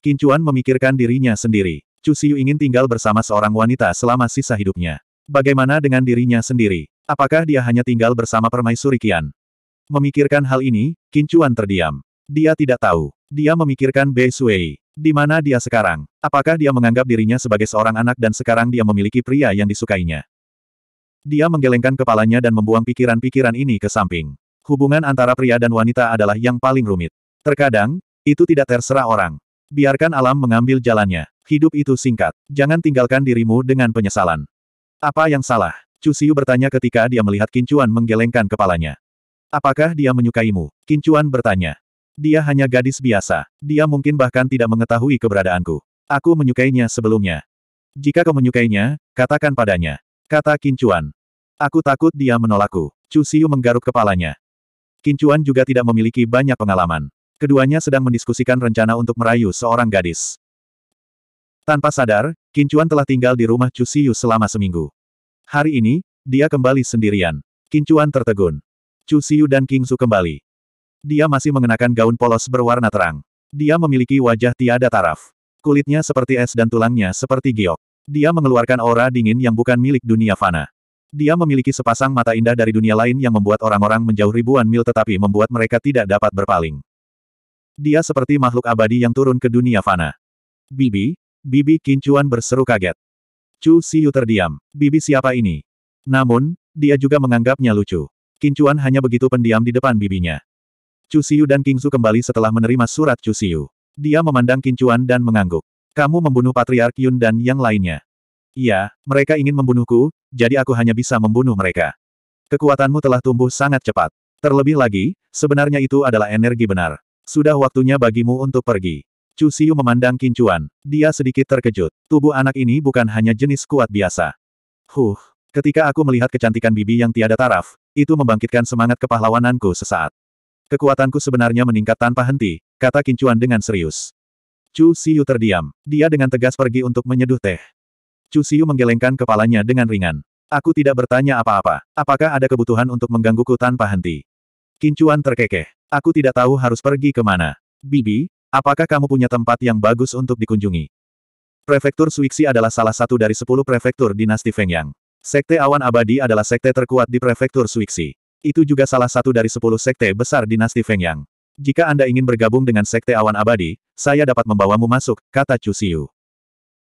Kincuan memikirkan dirinya sendiri. Chu Xiu ingin tinggal bersama seorang wanita selama sisa hidupnya. Bagaimana dengan dirinya sendiri? Apakah dia hanya tinggal bersama permaisuri Qian? Memikirkan hal ini, Qin Chuan terdiam. Dia tidak tahu. Dia memikirkan Bei Sui. Di mana dia sekarang? Apakah dia menganggap dirinya sebagai seorang anak dan sekarang dia memiliki pria yang disukainya? Dia menggelengkan kepalanya dan membuang pikiran-pikiran ini ke samping. Hubungan antara pria dan wanita adalah yang paling rumit. Terkadang, itu tidak terserah orang. Biarkan alam mengambil jalannya. Hidup itu singkat. Jangan tinggalkan dirimu dengan penyesalan. Apa yang salah? Chu Xiu bertanya ketika dia melihat Kincuan menggelengkan kepalanya. Apakah dia menyukaimu? Kincuan bertanya. Dia hanya gadis biasa. Dia mungkin bahkan tidak mengetahui keberadaanku. Aku menyukainya sebelumnya. Jika kau menyukainya, katakan padanya. Kata Kincuan. Aku takut dia menolakku. Chu Xiu menggaruk kepalanya. Kincuan juga tidak memiliki banyak pengalaman. Keduanya sedang mendiskusikan rencana untuk merayu seorang gadis. Tanpa sadar, Kincuan telah tinggal di rumah Chu Xiu selama seminggu. Hari ini, dia kembali sendirian. Kincuan tertegun. Chu Xiu dan King Su kembali. Dia masih mengenakan gaun polos berwarna terang. Dia memiliki wajah tiada taraf. Kulitnya seperti es dan tulangnya seperti giok. Dia mengeluarkan aura dingin yang bukan milik dunia fana. Dia memiliki sepasang mata indah dari dunia lain yang membuat orang-orang menjauh ribuan mil tetapi membuat mereka tidak dapat berpaling. Dia seperti makhluk abadi yang turun ke dunia fana. Bibi, Bibi Kincuan berseru kaget. Chu Siyu terdiam. Bibi siapa ini? Namun, dia juga menganggapnya lucu. Kincuan hanya begitu pendiam di depan bibinya. Chu Siyu dan King Su kembali setelah menerima surat Chu Siyu. Dia memandang Kincuan dan mengangguk. Kamu membunuh Patriark Yun dan yang lainnya. Iya, mereka ingin membunuhku, jadi aku hanya bisa membunuh mereka. Kekuatanmu telah tumbuh sangat cepat. Terlebih lagi, sebenarnya itu adalah energi benar. Sudah waktunya bagimu untuk pergi. Chu Xiu memandang Kincuan. Dia sedikit terkejut. Tubuh anak ini bukan hanya jenis kuat biasa. Huh, ketika aku melihat kecantikan bibi yang tiada taraf, itu membangkitkan semangat kepahlawananku sesaat. Kekuatanku sebenarnya meningkat tanpa henti, kata Kincuan dengan serius. Chu Xiu terdiam. Dia dengan tegas pergi untuk menyeduh teh. Chu Xiu menggelengkan kepalanya dengan ringan. Aku tidak bertanya apa-apa. Apakah ada kebutuhan untuk menggangguku tanpa henti? Kincuan terkekeh. Aku tidak tahu harus pergi ke mana. Bibi, apakah kamu punya tempat yang bagus untuk dikunjungi? Prefektur Suixi adalah salah satu dari sepuluh prefektur dinasti Fengyang. Sekte Awan Abadi adalah sekte terkuat di prefektur Suixi. Itu juga salah satu dari sepuluh sekte besar dinasti Fengyang. Jika Anda ingin bergabung dengan sekte Awan Abadi, saya dapat membawamu masuk, kata Chu Xiu.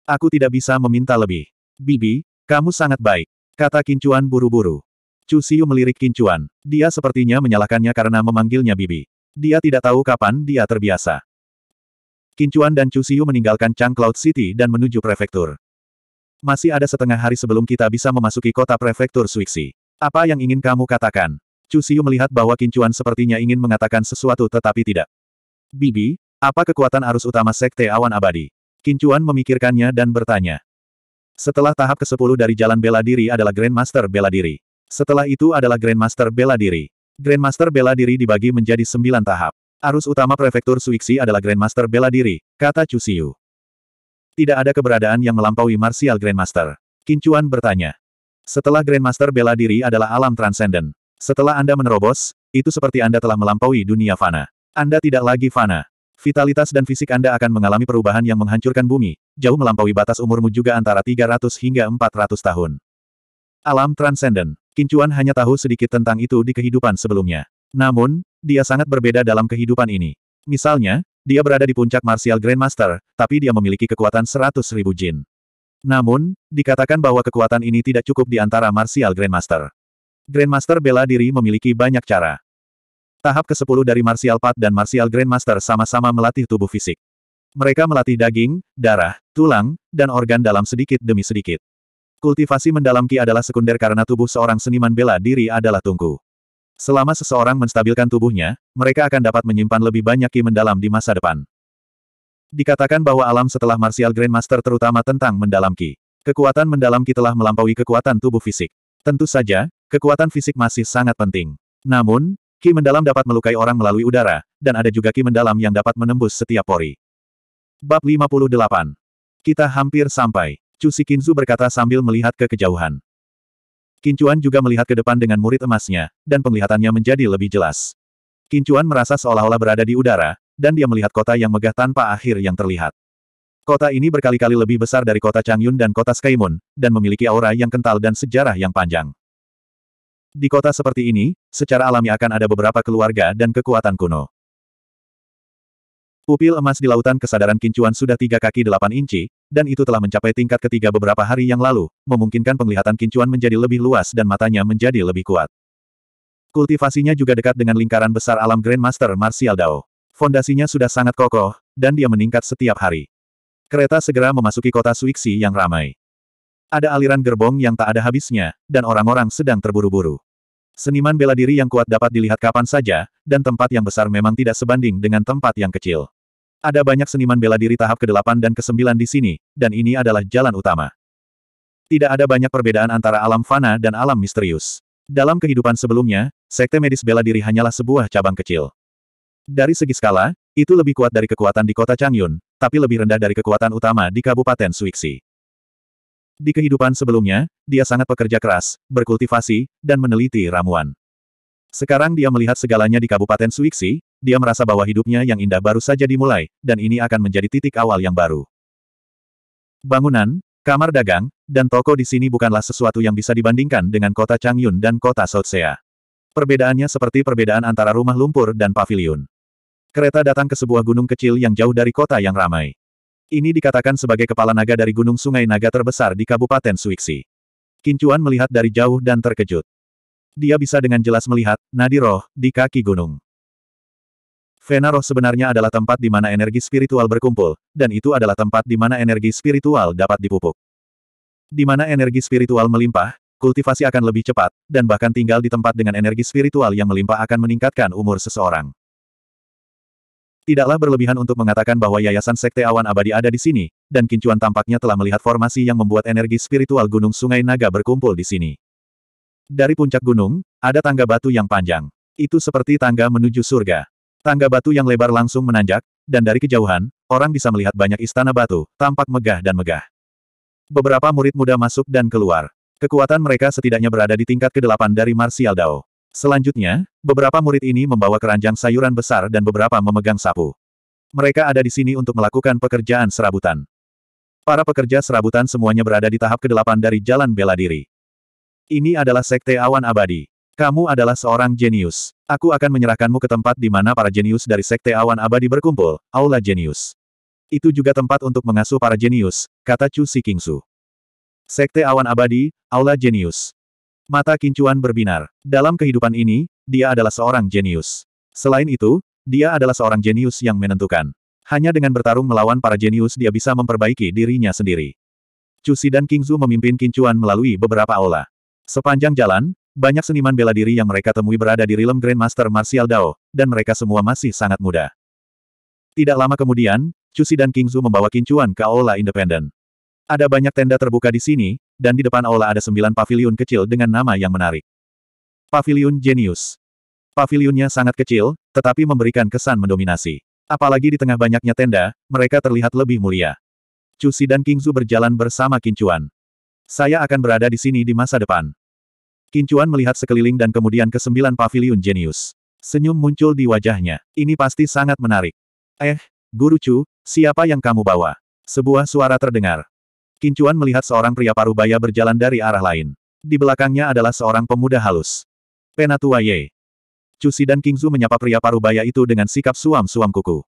Aku tidak bisa meminta lebih. Bibi, kamu sangat baik. Kata Kincuan buru-buru. Chu Xiu melirik Kincuan. Dia sepertinya menyalahkannya karena memanggilnya Bibi. Dia tidak tahu kapan dia terbiasa. Kincuan dan Chu Xiu meninggalkan Chang Cloud City dan menuju prefektur. Masih ada setengah hari sebelum kita bisa memasuki kota prefektur Suixi. Apa yang ingin kamu katakan? Chu Xiu melihat bahwa Kincuan sepertinya ingin mengatakan sesuatu tetapi tidak. Bibi, apa kekuatan arus utama Sekte Awan Abadi? Kincuan memikirkannya dan bertanya. Setelah tahap ke-10 dari jalan bela diri adalah Grandmaster bela diri. Setelah itu adalah Grandmaster bela diri. Grandmaster bela diri dibagi menjadi sembilan tahap. Arus utama prefektur Suixi adalah Grandmaster bela diri, kata Chu Xiu. Tidak ada keberadaan yang melampaui Martial Grandmaster. Kincuan bertanya. Setelah Grandmaster bela diri adalah alam transenden. Setelah Anda menerobos, itu seperti Anda telah melampaui dunia fana. Anda tidak lagi fana. Vitalitas dan fisik Anda akan mengalami perubahan yang menghancurkan bumi, jauh melampaui batas umurmu juga antara 300 hingga 400 tahun. Alam Transcendent. Kincuan hanya tahu sedikit tentang itu di kehidupan sebelumnya. Namun, dia sangat berbeda dalam kehidupan ini. Misalnya, dia berada di puncak Martial Grandmaster, tapi dia memiliki kekuatan 100 ribu jin. Namun, dikatakan bahwa kekuatan ini tidak cukup di antara Martial Grandmaster. Grandmaster bela diri memiliki banyak cara. Tahap ke-10 dari Martial Path dan Martial Grandmaster sama-sama melatih tubuh fisik. Mereka melatih daging, darah, tulang, dan organ dalam sedikit demi sedikit. Kultivasi mendalam ki adalah sekunder karena tubuh seorang seniman bela diri adalah tungku. Selama seseorang menstabilkan tubuhnya, mereka akan dapat menyimpan lebih banyak ki mendalam di masa depan. Dikatakan bahwa alam setelah Martial Grandmaster terutama tentang mendalam ki. Kekuatan mendalam ki telah melampaui kekuatan tubuh fisik. Tentu saja, kekuatan fisik masih sangat penting. Namun, Ki mendalam dapat melukai orang melalui udara, dan ada juga ki mendalam yang dapat menembus setiap pori. Bab 58. Kita hampir sampai. Chu Kinzu berkata sambil melihat ke kejauhan. Kincuan juga melihat ke depan dengan murid emasnya, dan penglihatannya menjadi lebih jelas. Kincuan merasa seolah-olah berada di udara, dan dia melihat kota yang megah tanpa akhir yang terlihat. Kota ini berkali-kali lebih besar dari kota Changyun dan kota Skaimun, dan memiliki aura yang kental dan sejarah yang panjang. Di kota seperti ini, secara alami akan ada beberapa keluarga dan kekuatan kuno. Pupil emas di lautan kesadaran Kincuan sudah tiga kaki delapan inci, dan itu telah mencapai tingkat ketiga beberapa hari yang lalu, memungkinkan penglihatan Kincuan menjadi lebih luas dan matanya menjadi lebih kuat. Kultivasinya juga dekat dengan lingkaran besar alam Grandmaster Martial Dao. Fondasinya sudah sangat kokoh, dan dia meningkat setiap hari. Kereta segera memasuki kota Suixi yang ramai. Ada aliran gerbong yang tak ada habisnya, dan orang-orang sedang terburu-buru. Seniman bela diri yang kuat dapat dilihat kapan saja, dan tempat yang besar memang tidak sebanding dengan tempat yang kecil. Ada banyak seniman bela diri tahap ke-8 dan ke-9 di sini, dan ini adalah jalan utama. Tidak ada banyak perbedaan antara alam fana dan alam misterius. Dalam kehidupan sebelumnya, sekte medis bela diri hanyalah sebuah cabang kecil. Dari segi skala, itu lebih kuat dari kekuatan di kota Changyun, tapi lebih rendah dari kekuatan utama di Kabupaten Suixi. Di kehidupan sebelumnya, dia sangat pekerja keras, berkultivasi, dan meneliti ramuan. Sekarang dia melihat segalanya di Kabupaten Suixi, dia merasa bahwa hidupnya yang indah baru saja dimulai, dan ini akan menjadi titik awal yang baru. Bangunan, kamar dagang, dan toko di sini bukanlah sesuatu yang bisa dibandingkan dengan kota Changyun dan kota Southsea. Perbedaannya seperti perbedaan antara rumah lumpur dan paviliun. Kereta datang ke sebuah gunung kecil yang jauh dari kota yang ramai. Ini dikatakan sebagai kepala naga dari gunung sungai naga terbesar di Kabupaten Suiksi. Kincuan melihat dari jauh dan terkejut. Dia bisa dengan jelas melihat, nadi roh, di kaki gunung. Vena roh sebenarnya adalah tempat di mana energi spiritual berkumpul, dan itu adalah tempat di mana energi spiritual dapat dipupuk. Di mana energi spiritual melimpah, kultivasi akan lebih cepat, dan bahkan tinggal di tempat dengan energi spiritual yang melimpah akan meningkatkan umur seseorang. Tidaklah berlebihan untuk mengatakan bahwa Yayasan Sekte Awan Abadi ada di sini, dan Kincuan tampaknya telah melihat formasi yang membuat energi spiritual Gunung Sungai Naga berkumpul di sini. Dari puncak gunung, ada tangga batu yang panjang. Itu seperti tangga menuju surga. Tangga batu yang lebar langsung menanjak, dan dari kejauhan, orang bisa melihat banyak istana batu, tampak megah dan megah. Beberapa murid muda masuk dan keluar. Kekuatan mereka setidaknya berada di tingkat ke-8 dari Martial Dao. Selanjutnya, beberapa murid ini membawa keranjang sayuran besar dan beberapa memegang sapu. Mereka ada di sini untuk melakukan pekerjaan serabutan. Para pekerja serabutan semuanya berada di tahap ke-8 dari jalan bela diri. Ini adalah Sekte Awan Abadi. Kamu adalah seorang jenius. Aku akan menyerahkanmu ke tempat di mana para jenius dari Sekte Awan Abadi berkumpul, Aula Jenius. Itu juga tempat untuk mengasuh para jenius, kata Chu Si Kingsu. Sekte Awan Abadi, Aula Jenius. Mata Kincuan berbinar. Dalam kehidupan ini, dia adalah seorang jenius. Selain itu, dia adalah seorang jenius yang menentukan. Hanya dengan bertarung melawan para jenius dia bisa memperbaiki dirinya sendiri. Chu Si dan Kingzu memimpin Kincuan melalui beberapa aula. Sepanjang jalan, banyak seniman bela diri yang mereka temui berada di Realm Grandmaster Martial Dao, dan mereka semua masih sangat muda. Tidak lama kemudian, Cusi dan Kingzu membawa Kincuan ke Aula Independen. Ada banyak tenda terbuka di sini, dan di depan aula ada sembilan paviliun kecil dengan nama yang menarik. Paviliun Genius. Paviliunnya sangat kecil, tetapi memberikan kesan mendominasi. Apalagi di tengah banyaknya tenda, mereka terlihat lebih mulia. Cusi dan Kingzu berjalan bersama Kincuan. Saya akan berada di sini di masa depan. Kincuan melihat sekeliling dan kemudian ke sembilan paviliun jenius. Senyum muncul di wajahnya. Ini pasti sangat menarik. Eh, Guru Chu, siapa yang kamu bawa? Sebuah suara terdengar. Kincuan melihat seorang pria parubaya berjalan dari arah lain. Di belakangnya adalah seorang pemuda halus. Penatua Ye. Cusi dan Kingzu menyapa pria parubaya itu dengan sikap suam-suam kuku.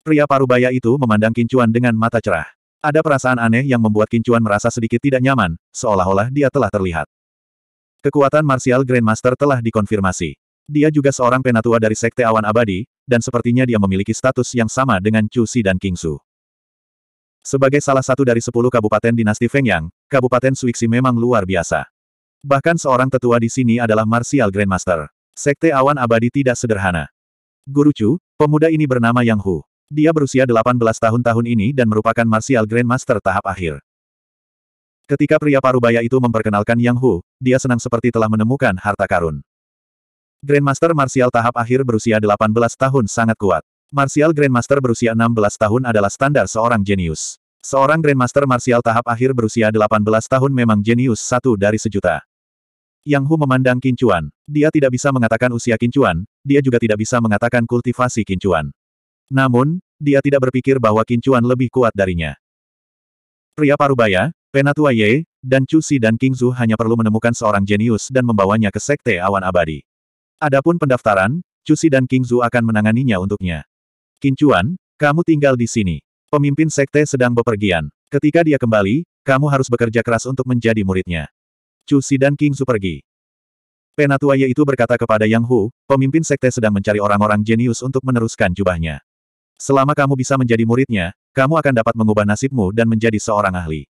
Pria parubaya itu memandang Kincuan dengan mata cerah. Ada perasaan aneh yang membuat Kincuan merasa sedikit tidak nyaman, seolah-olah dia telah terlihat. Kekuatan martial Grandmaster telah dikonfirmasi. Dia juga seorang penatua dari Sekte Awan Abadi, dan sepertinya dia memiliki status yang sama dengan Chu Si dan King Su. Sebagai salah satu dari sepuluh kabupaten dinasti Feng Yang, Kabupaten Suixi memang luar biasa. Bahkan seorang tetua di sini adalah martial Grandmaster. Sekte Awan Abadi tidak sederhana. Guru Chu, pemuda ini bernama Yang Hu. Dia berusia 18 tahun tahun ini dan merupakan martial Grandmaster tahap akhir. Ketika pria parubaya itu memperkenalkan Yang Hu, dia senang seperti telah menemukan harta karun. Grandmaster Martial tahap akhir berusia 18 tahun sangat kuat. Martial Grandmaster berusia 16 tahun adalah standar seorang jenius. Seorang Grandmaster Martial tahap akhir berusia 18 tahun memang jenius satu dari sejuta. Yang Hu memandang Kincuan. Dia tidak bisa mengatakan usia Kincuan, dia juga tidak bisa mengatakan kultivasi Kincuan. Namun, dia tidak berpikir bahwa Kincuan lebih kuat darinya. Pria parubaya, Penatua Ye, dan Chu Si dan King Zhu hanya perlu menemukan seorang jenius dan membawanya ke Sekte Awan Abadi. Adapun pendaftaran, Chu Si dan King Zhu akan menanganinya untuknya. Kincuan, kamu tinggal di sini. Pemimpin sekte sedang bepergian. Ketika dia kembali, kamu harus bekerja keras untuk menjadi muridnya. Chu Si dan King Zhu pergi. Penatua Ye itu berkata kepada Yang Hu, pemimpin sekte sedang mencari orang-orang jenius untuk meneruskan jubahnya. Selama kamu bisa menjadi muridnya, kamu akan dapat mengubah nasibmu dan menjadi seorang ahli.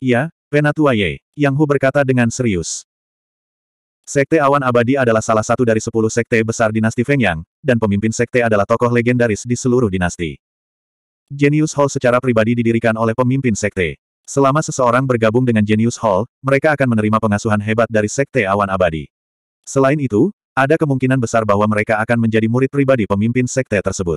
Ya, Penatua Ye, Yang Hu berkata dengan serius. Sekte Awan Abadi adalah salah satu dari sepuluh sekte besar dinasti Feng Yang, dan pemimpin sekte adalah tokoh legendaris di seluruh dinasti. Genius Hall secara pribadi didirikan oleh pemimpin sekte. Selama seseorang bergabung dengan Genius Hall, mereka akan menerima pengasuhan hebat dari Sekte Awan Abadi. Selain itu, ada kemungkinan besar bahwa mereka akan menjadi murid pribadi pemimpin sekte tersebut.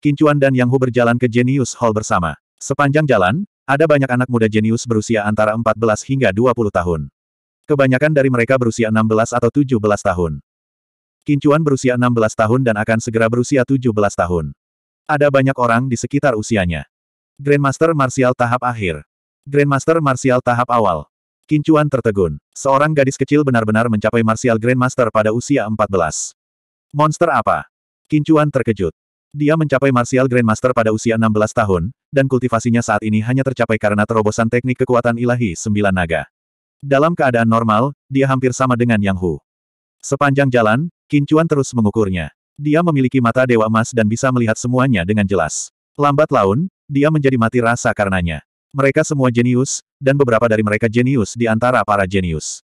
Kincuan dan Yang Hu berjalan ke Genius Hall bersama. Sepanjang jalan, ada banyak anak muda jenius berusia antara 14 hingga 20 tahun. Kebanyakan dari mereka berusia 16 atau 17 tahun. Kincuan berusia 16 tahun dan akan segera berusia 17 tahun. Ada banyak orang di sekitar usianya. Grandmaster Martial tahap akhir. Grandmaster Martial tahap awal. Kincuan tertegun. Seorang gadis kecil benar-benar mencapai Martial Grandmaster pada usia 14. Monster apa? Kincuan terkejut. Dia mencapai Martial Grandmaster pada usia 16 tahun, dan kultivasinya saat ini hanya tercapai karena terobosan teknik kekuatan ilahi sembilan naga. Dalam keadaan normal, dia hampir sama dengan Yang Hu. Sepanjang jalan, Kincuan terus mengukurnya. Dia memiliki mata dewa emas dan bisa melihat semuanya dengan jelas. Lambat laun, dia menjadi mati rasa karenanya. Mereka semua jenius, dan beberapa dari mereka jenius di antara para jenius.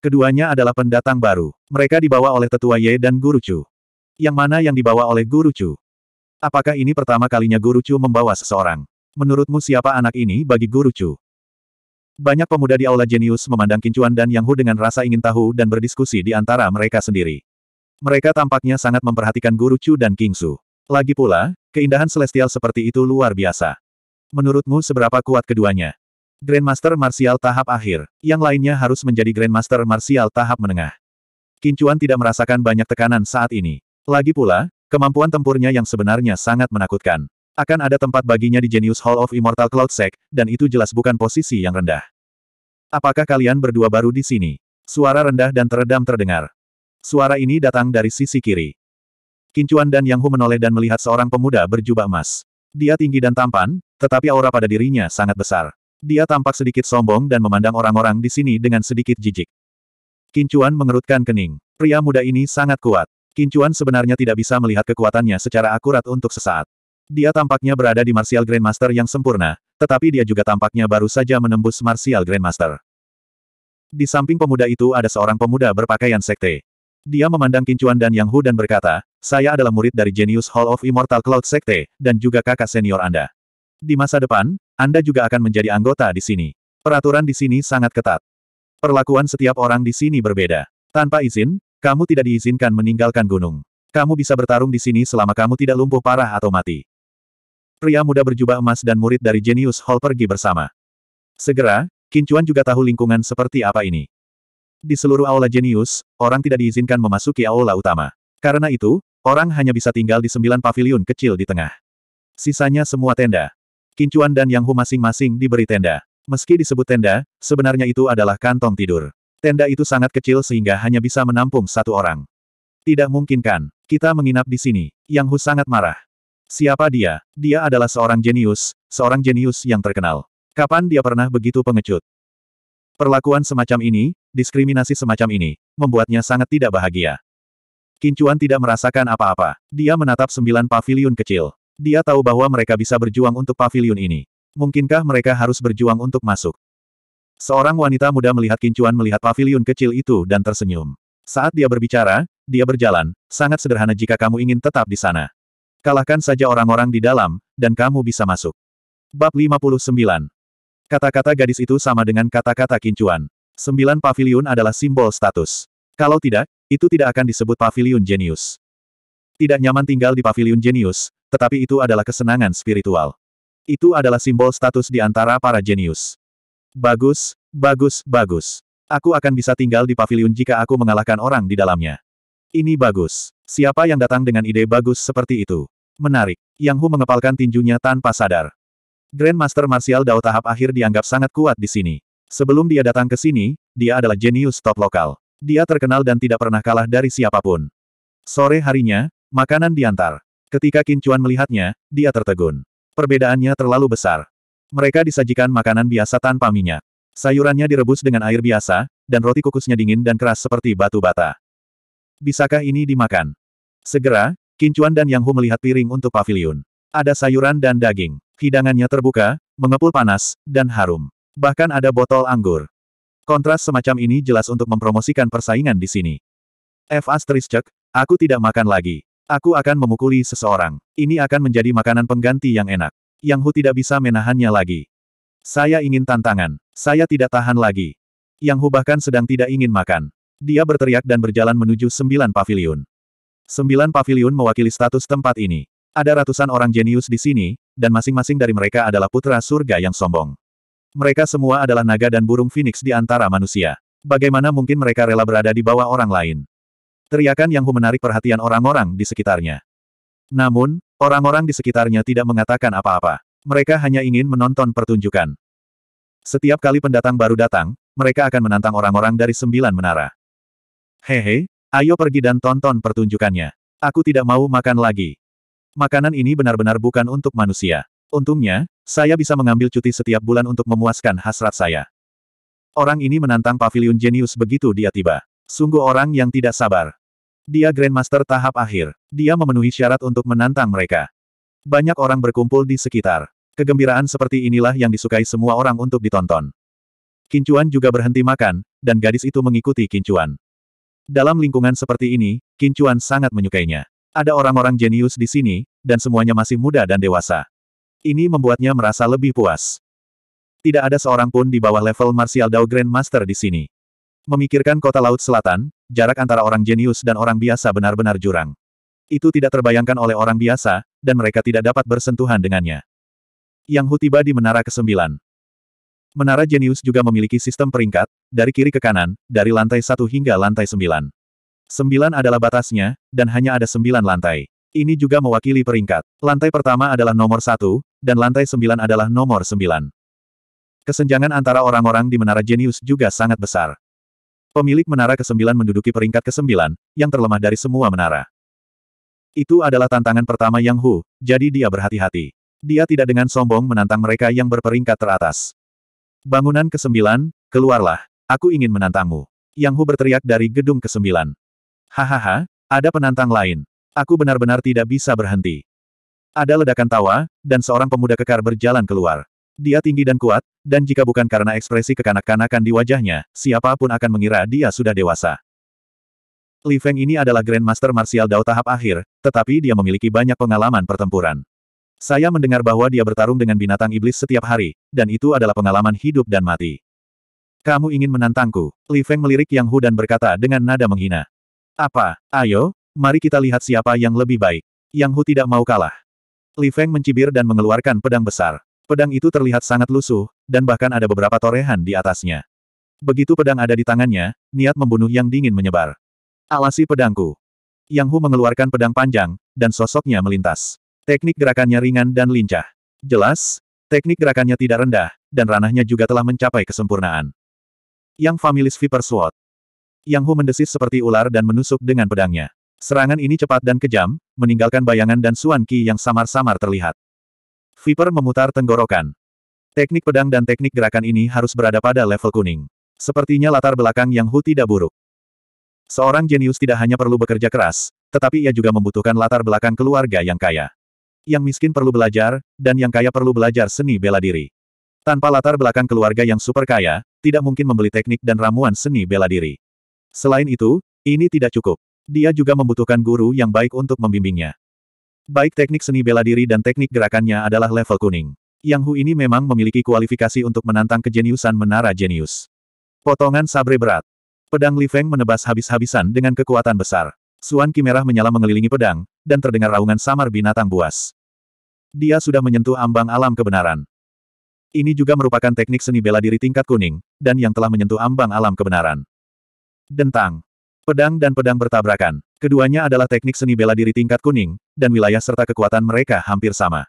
Keduanya adalah pendatang baru. Mereka dibawa oleh Tetua Ye dan Guru Chu. Yang mana yang dibawa oleh Guru Chu? Apakah ini pertama kalinya Guru Chu membawa seseorang? Menurutmu siapa anak ini bagi Guru Chu? Banyak pemuda di Aula Jenius memandang Kincuan dan Yang Hu dengan rasa ingin tahu dan berdiskusi di antara mereka sendiri. Mereka tampaknya sangat memperhatikan Guru Chu dan King Su. Lagi pula, keindahan celestial seperti itu luar biasa. Menurutmu seberapa kuat keduanya? Grandmaster Martial tahap akhir. Yang lainnya harus menjadi Grandmaster Martial tahap menengah. Kincuan tidak merasakan banyak tekanan saat ini. Lagi pula, kemampuan tempurnya yang sebenarnya sangat menakutkan. Akan ada tempat baginya di Genius Hall of Immortal Cloud Sect, dan itu jelas bukan posisi yang rendah. Apakah kalian berdua baru di sini? Suara rendah dan teredam terdengar. Suara ini datang dari sisi kiri. Kincuan dan Yang Hu menoleh dan melihat seorang pemuda berjubah emas. Dia tinggi dan tampan, tetapi aura pada dirinya sangat besar. Dia tampak sedikit sombong dan memandang orang-orang di sini dengan sedikit jijik. Kincuan mengerutkan kening. Pria muda ini sangat kuat. Kincuan sebenarnya tidak bisa melihat kekuatannya secara akurat untuk sesaat. Dia tampaknya berada di Martial Grandmaster yang sempurna, tetapi dia juga tampaknya baru saja menembus Martial Grandmaster. Di samping pemuda itu ada seorang pemuda berpakaian sekte. Dia memandang Kincuan dan Yang Hu dan berkata, saya adalah murid dari Genius Hall of Immortal Cloud Sekte, dan juga kakak senior Anda. Di masa depan, Anda juga akan menjadi anggota di sini. Peraturan di sini sangat ketat. Perlakuan setiap orang di sini berbeda. Tanpa izin, kamu tidak diizinkan meninggalkan gunung. Kamu bisa bertarung di sini selama kamu tidak lumpuh parah atau mati. Pria muda berjubah emas dan murid dari Genius Hall pergi bersama. Segera, Kincuan juga tahu lingkungan seperti apa ini. Di seluruh aula jenius, orang tidak diizinkan memasuki aula utama. Karena itu, orang hanya bisa tinggal di sembilan paviliun kecil di tengah. Sisanya semua tenda. Kincuan dan Yang Hu masing-masing diberi tenda. Meski disebut tenda, sebenarnya itu adalah kantong tidur. Tenda itu sangat kecil sehingga hanya bisa menampung satu orang. Tidak mungkin kan? Kita menginap di sini. Yang Hu sangat marah. Siapa dia? Dia adalah seorang jenius, seorang jenius yang terkenal. Kapan dia pernah begitu pengecut? Perlakuan semacam ini, diskriminasi semacam ini, membuatnya sangat tidak bahagia. Kincuan tidak merasakan apa-apa. Dia menatap sembilan paviliun kecil. Dia tahu bahwa mereka bisa berjuang untuk paviliun ini. Mungkinkah mereka harus berjuang untuk masuk? Seorang wanita muda melihat Kincuan melihat paviliun kecil itu dan tersenyum. Saat dia berbicara, dia berjalan, sangat sederhana jika kamu ingin tetap di sana. Kalahkan saja orang-orang di dalam, dan kamu bisa masuk. Bab 59 Kata-kata gadis itu sama dengan kata-kata kincuan. Sembilan paviliun adalah simbol status. Kalau tidak, itu tidak akan disebut paviliun jenius. Tidak nyaman tinggal di paviliun jenius, tetapi itu adalah kesenangan spiritual. Itu adalah simbol status di antara para jenius. Bagus, bagus, bagus. Aku akan bisa tinggal di paviliun jika aku mengalahkan orang di dalamnya. Ini bagus. Siapa yang datang dengan ide bagus seperti itu? Menarik. Yang Hu mengepalkan tinjunya tanpa sadar. Grandmaster Martial Dao tahap akhir dianggap sangat kuat di sini. Sebelum dia datang ke sini, dia adalah jenius top lokal. Dia terkenal dan tidak pernah kalah dari siapa pun. Sore harinya, makanan diantar. Ketika Kincuan melihatnya, dia tertegun. Perbedaannya terlalu besar. Mereka disajikan makanan biasa tanpa minyak. Sayurannya direbus dengan air biasa, dan roti kukusnya dingin dan keras seperti batu bata. Bisakah ini dimakan? Segera, Kincuan dan Yang Hu melihat piring untuk paviliun. Ada sayuran dan daging. Hidangannya terbuka, mengepul panas, dan harum. Bahkan ada botol anggur. Kontras semacam ini jelas untuk mempromosikan persaingan di sini. F. Cek, aku tidak makan lagi. Aku akan memukuli seseorang. Ini akan menjadi makanan pengganti yang enak. Yang Hu tidak bisa menahannya lagi. Saya ingin tantangan. Saya tidak tahan lagi. Yang Hu bahkan sedang tidak ingin makan. Dia berteriak dan berjalan menuju sembilan paviliun. Sembilan paviliun mewakili status tempat ini. Ada ratusan orang jenius di sini, dan masing-masing dari mereka adalah putra surga yang sombong. Mereka semua adalah naga dan burung phoenix di antara manusia. Bagaimana mungkin mereka rela berada di bawah orang lain? Teriakan yang Hu menarik perhatian orang-orang di sekitarnya. Namun, orang-orang di sekitarnya tidak mengatakan apa-apa. Mereka hanya ingin menonton pertunjukan. Setiap kali pendatang baru datang, mereka akan menantang orang-orang dari sembilan menara. Hehe, ayo pergi dan tonton pertunjukannya. Aku tidak mau makan lagi. Makanan ini benar-benar bukan untuk manusia. Untungnya, saya bisa mengambil cuti setiap bulan untuk memuaskan hasrat saya. Orang ini menantang pavilion jenius begitu dia tiba. Sungguh orang yang tidak sabar. Dia Grandmaster tahap akhir. Dia memenuhi syarat untuk menantang mereka. Banyak orang berkumpul di sekitar. Kegembiraan seperti inilah yang disukai semua orang untuk ditonton. Kincuan juga berhenti makan, dan gadis itu mengikuti Kincuan. Dalam lingkungan seperti ini, Kincuan sangat menyukainya. Ada orang-orang jenius di sini, dan semuanya masih muda dan dewasa. Ini membuatnya merasa lebih puas. Tidak ada seorang pun di bawah level Martial Dao Grandmaster di sini. Memikirkan kota Laut Selatan, jarak antara orang jenius dan orang biasa benar-benar jurang. Itu tidak terbayangkan oleh orang biasa, dan mereka tidak dapat bersentuhan dengannya. Yang Hu tiba di menara ke-9. Menara jenius juga memiliki sistem peringkat, dari kiri ke kanan, dari lantai satu hingga lantai sembilan. Sembilan adalah batasnya, dan hanya ada sembilan lantai. Ini juga mewakili peringkat. Lantai pertama adalah nomor satu, dan lantai sembilan adalah nomor sembilan. Kesenjangan antara orang-orang di menara jenius juga sangat besar. Pemilik menara ke-9 menduduki peringkat ke-9, yang terlemah dari semua menara. Itu adalah tantangan pertama Yang Hu, jadi dia berhati-hati. Dia tidak dengan sombong menantang mereka yang berperingkat teratas. Bangunan ke-9, keluarlah, aku ingin menantangmu. Yang Hu berteriak dari gedung ke-9. Hahaha, ada penantang lain. Aku benar-benar tidak bisa berhenti. Ada ledakan tawa, dan seorang pemuda kekar berjalan keluar. Dia tinggi dan kuat, dan jika bukan karena ekspresi kekanak-kanakan di wajahnya, siapa pun akan mengira dia sudah dewasa. Li Feng ini adalah Grandmaster Martial Dao tahap akhir, tetapi dia memiliki banyak pengalaman pertempuran. Saya mendengar bahwa dia bertarung dengan binatang iblis setiap hari, dan itu adalah pengalaman hidup dan mati. Kamu ingin menantangku? Li Feng melirik Yang Hu dan berkata dengan nada menghina. Apa? Ayo, mari kita lihat siapa yang lebih baik. Yang Hu tidak mau kalah. Li Feng mencibir dan mengeluarkan pedang besar. Pedang itu terlihat sangat lusuh, dan bahkan ada beberapa torehan di atasnya. Begitu pedang ada di tangannya, niat membunuh yang dingin menyebar. Alasi pedangku. Yang Hu mengeluarkan pedang panjang, dan sosoknya melintas. Teknik gerakannya ringan dan lincah. Jelas, teknik gerakannya tidak rendah, dan ranahnya juga telah mencapai kesempurnaan. Yang Familis Viper Sword. Yang Hu mendesis seperti ular dan menusuk dengan pedangnya. Serangan ini cepat dan kejam, meninggalkan bayangan dan suan ki yang samar-samar terlihat. Viper memutar tenggorokan. Teknik pedang dan teknik gerakan ini harus berada pada level kuning. Sepertinya latar belakang Yang Hu tidak buruk. Seorang jenius tidak hanya perlu bekerja keras, tetapi ia juga membutuhkan latar belakang keluarga yang kaya. Yang miskin perlu belajar, dan yang kaya perlu belajar seni bela diri. Tanpa latar belakang keluarga yang super kaya, tidak mungkin membeli teknik dan ramuan seni bela diri. Selain itu, ini tidak cukup. Dia juga membutuhkan guru yang baik untuk membimbingnya. Baik teknik seni bela diri dan teknik gerakannya adalah level kuning. Yang Hu ini memang memiliki kualifikasi untuk menantang kejeniusan menara jenius. Potongan sabre berat. Pedang Li Feng menebas habis-habisan dengan kekuatan besar. Suan Ki merah menyala mengelilingi pedang, dan terdengar raungan samar binatang buas. Dia sudah menyentuh ambang alam kebenaran. Ini juga merupakan teknik seni bela diri tingkat kuning, dan yang telah menyentuh ambang alam kebenaran. Dentang. Pedang dan pedang bertabrakan. Keduanya adalah teknik seni bela diri tingkat kuning, dan wilayah serta kekuatan mereka hampir sama.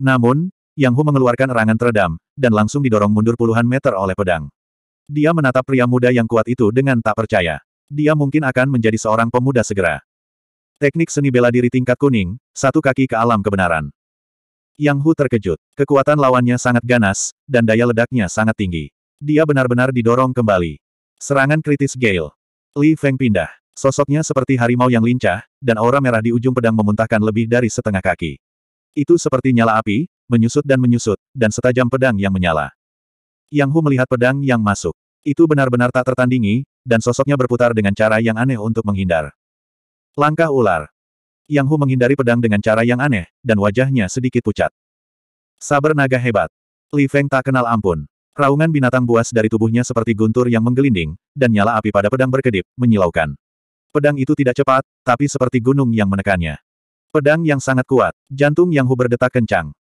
Namun, Yang Hu mengeluarkan erangan teredam, dan langsung didorong mundur puluhan meter oleh pedang. Dia menatap pria muda yang kuat itu dengan tak percaya. Dia mungkin akan menjadi seorang pemuda segera. Teknik seni bela diri tingkat kuning, satu kaki ke alam kebenaran. Yang Hu terkejut. Kekuatan lawannya sangat ganas, dan daya ledaknya sangat tinggi. Dia benar-benar didorong kembali. Serangan kritis Gale. Li Feng pindah. Sosoknya seperti harimau yang lincah, dan aura merah di ujung pedang memuntahkan lebih dari setengah kaki. Itu seperti nyala api, menyusut dan menyusut, dan setajam pedang yang menyala. Yang Hu melihat pedang yang masuk. Itu benar-benar tak tertandingi, dan sosoknya berputar dengan cara yang aneh untuk menghindar. Langkah ular. Yang Hu menghindari pedang dengan cara yang aneh, dan wajahnya sedikit pucat. Saber naga hebat. Li Feng tak kenal ampun. Raungan binatang buas dari tubuhnya seperti guntur yang menggelinding, dan nyala api pada pedang berkedip, menyilaukan. Pedang itu tidak cepat, tapi seperti gunung yang menekannya. Pedang yang sangat kuat, jantung yang Hu berdetak kencang.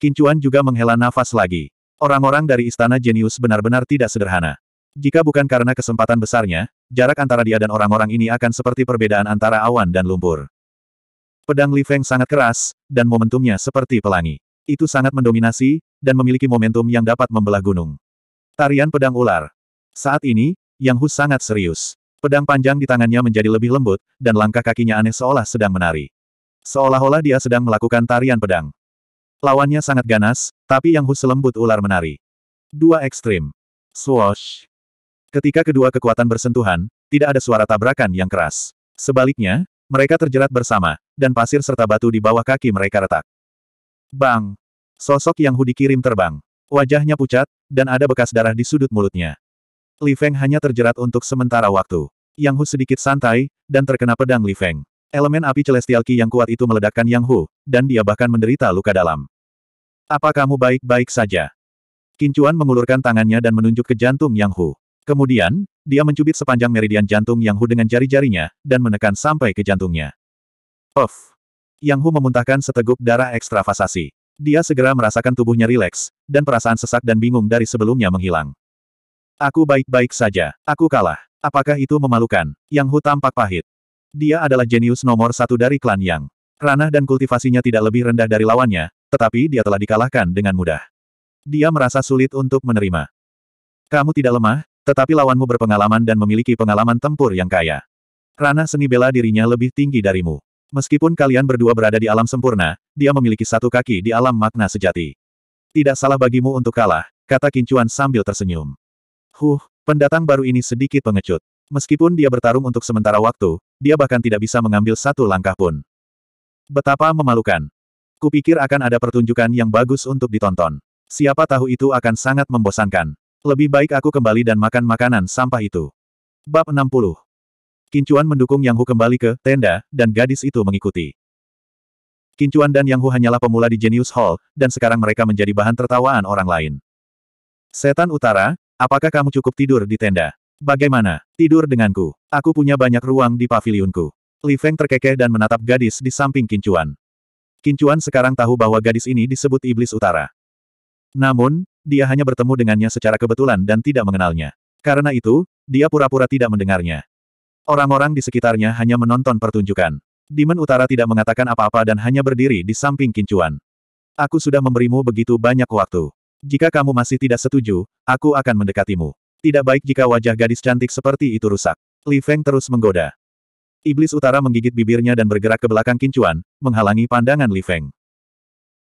Kincuan juga menghela nafas lagi. Orang-orang dari Istana Jenius benar-benar tidak sederhana. Jika bukan karena kesempatan besarnya, jarak antara dia dan orang-orang ini akan seperti perbedaan antara awan dan lumpur. Pedang Li Feng sangat keras, dan momentumnya seperti pelangi. Itu sangat mendominasi, dan memiliki momentum yang dapat membelah gunung. Tarian pedang ular. Saat ini, Yang Hu sangat serius. Pedang panjang di tangannya menjadi lebih lembut, dan langkah kakinya aneh seolah sedang menari. Seolah-olah dia sedang melakukan tarian pedang. Lawannya sangat ganas, tapi Yang Hu selembut ular menari. Dua ekstrim. Swoosh. Ketika kedua kekuatan bersentuhan, tidak ada suara tabrakan yang keras. Sebaliknya, mereka terjerat bersama, dan pasir serta batu di bawah kaki mereka retak. Bang! Sosok Yang Hu dikirim terbang. Wajahnya pucat, dan ada bekas darah di sudut mulutnya. Li Feng hanya terjerat untuk sementara waktu. Yang Hu sedikit santai, dan terkena pedang Li Feng. Elemen api celestial Qi yang kuat itu meledakkan Yang Hu, dan dia bahkan menderita luka dalam. Apa kamu baik-baik saja? Kincuan mengulurkan tangannya dan menunjuk ke jantung Yang Hu. Kemudian, dia mencubit sepanjang meridian jantung Yang Hu dengan jari-jarinya, dan menekan sampai ke jantungnya. Off. Yang Hu memuntahkan seteguk darah ekstravasasi. Dia segera merasakan tubuhnya rileks, dan perasaan sesak dan bingung dari sebelumnya menghilang. Aku baik-baik saja. Aku kalah. Apakah itu memalukan? Yang Hu tampak pahit. Dia adalah jenius nomor satu dari klan Yang. Ranah dan kultivasinya tidak lebih rendah dari lawannya, tetapi dia telah dikalahkan dengan mudah. Dia merasa sulit untuk menerima. Kamu tidak lemah, tetapi lawanmu berpengalaman dan memiliki pengalaman tempur yang kaya. Ranah seni bela dirinya lebih tinggi darimu. Meskipun kalian berdua berada di alam sempurna, dia memiliki satu kaki di alam makna sejati. Tidak salah bagimu untuk kalah, kata Kincuan sambil tersenyum. Huh, pendatang baru ini sedikit pengecut. Meskipun dia bertarung untuk sementara waktu, dia bahkan tidak bisa mengambil satu langkah pun. Betapa memalukan. Kupikir akan ada pertunjukan yang bagus untuk ditonton. Siapa tahu itu akan sangat membosankan. Lebih baik aku kembali dan makan makanan sampah itu. Bab 60 Kincuan mendukung Yang Hu kembali ke tenda, dan gadis itu mengikuti. Kincuan dan Yang Hu hanyalah pemula di Genius Hall, dan sekarang mereka menjadi bahan tertawaan orang lain. Setan Utara, apakah kamu cukup tidur di tenda? Bagaimana? Tidur denganku. Aku punya banyak ruang di pavilionku. Li Feng terkekeh dan menatap gadis di samping Kincuan. Kincuan sekarang tahu bahwa gadis ini disebut Iblis Utara. Namun, dia hanya bertemu dengannya secara kebetulan dan tidak mengenalnya. Karena itu, dia pura-pura tidak mendengarnya. Orang-orang di sekitarnya hanya menonton pertunjukan. Demon Utara tidak mengatakan apa-apa dan hanya berdiri di samping Kincuan. Aku sudah memberimu begitu banyak waktu. Jika kamu masih tidak setuju, aku akan mendekatimu. Tidak baik jika wajah gadis cantik seperti itu rusak. Li Feng terus menggoda. Iblis Utara menggigit bibirnya dan bergerak ke belakang Kincuan, menghalangi pandangan Li Feng.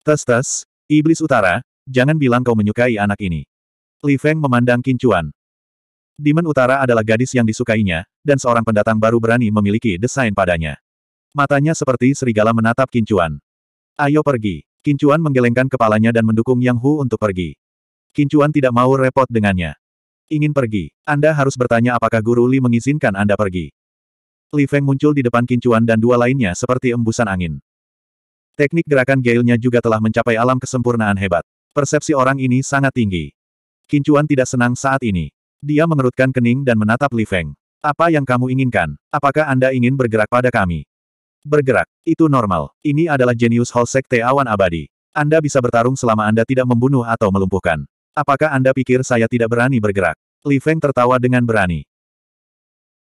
Tes-tes, Iblis Utara, Jangan bilang kau menyukai anak ini. Li Feng memandang Kincuan. Demon Utara adalah gadis yang disukainya, dan seorang pendatang baru berani memiliki desain padanya. Matanya seperti serigala menatap Kincuan. Ayo pergi. Kincuan menggelengkan kepalanya dan mendukung Yang Hu untuk pergi. Kincuan tidak mau repot dengannya. Ingin pergi. Anda harus bertanya apakah Guru Li mengizinkan Anda pergi. Li Feng muncul di depan Kincuan dan dua lainnya seperti embusan angin. Teknik gerakan Gailnya juga telah mencapai alam kesempurnaan hebat. Persepsi orang ini sangat tinggi. Kincuan tidak senang saat ini. Dia mengerutkan kening dan menatap Li Feng. Apa yang kamu inginkan? Apakah Anda ingin bergerak pada kami? Bergerak. Itu normal. Ini adalah jenius Hall Sekte Awan Abadi. Anda bisa bertarung selama Anda tidak membunuh atau melumpuhkan. Apakah Anda pikir saya tidak berani bergerak? Li Feng tertawa dengan berani.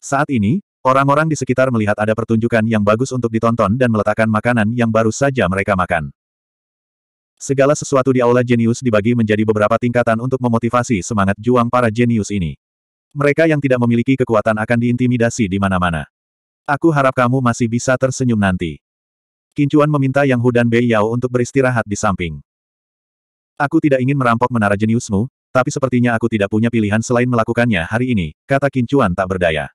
Saat ini, orang-orang di sekitar melihat ada pertunjukan yang bagus untuk ditonton dan meletakkan makanan yang baru saja mereka makan. Segala sesuatu di Aula Jenius dibagi menjadi beberapa tingkatan untuk memotivasi semangat juang para jenius ini. Mereka yang tidak memiliki kekuatan akan diintimidasi di mana-mana. Aku harap kamu masih bisa tersenyum nanti. Kincuan meminta Yang Hu dan Bei Yao untuk beristirahat di samping. Aku tidak ingin merampok menara jeniusmu, tapi sepertinya aku tidak punya pilihan selain melakukannya hari ini, kata Kincuan tak berdaya.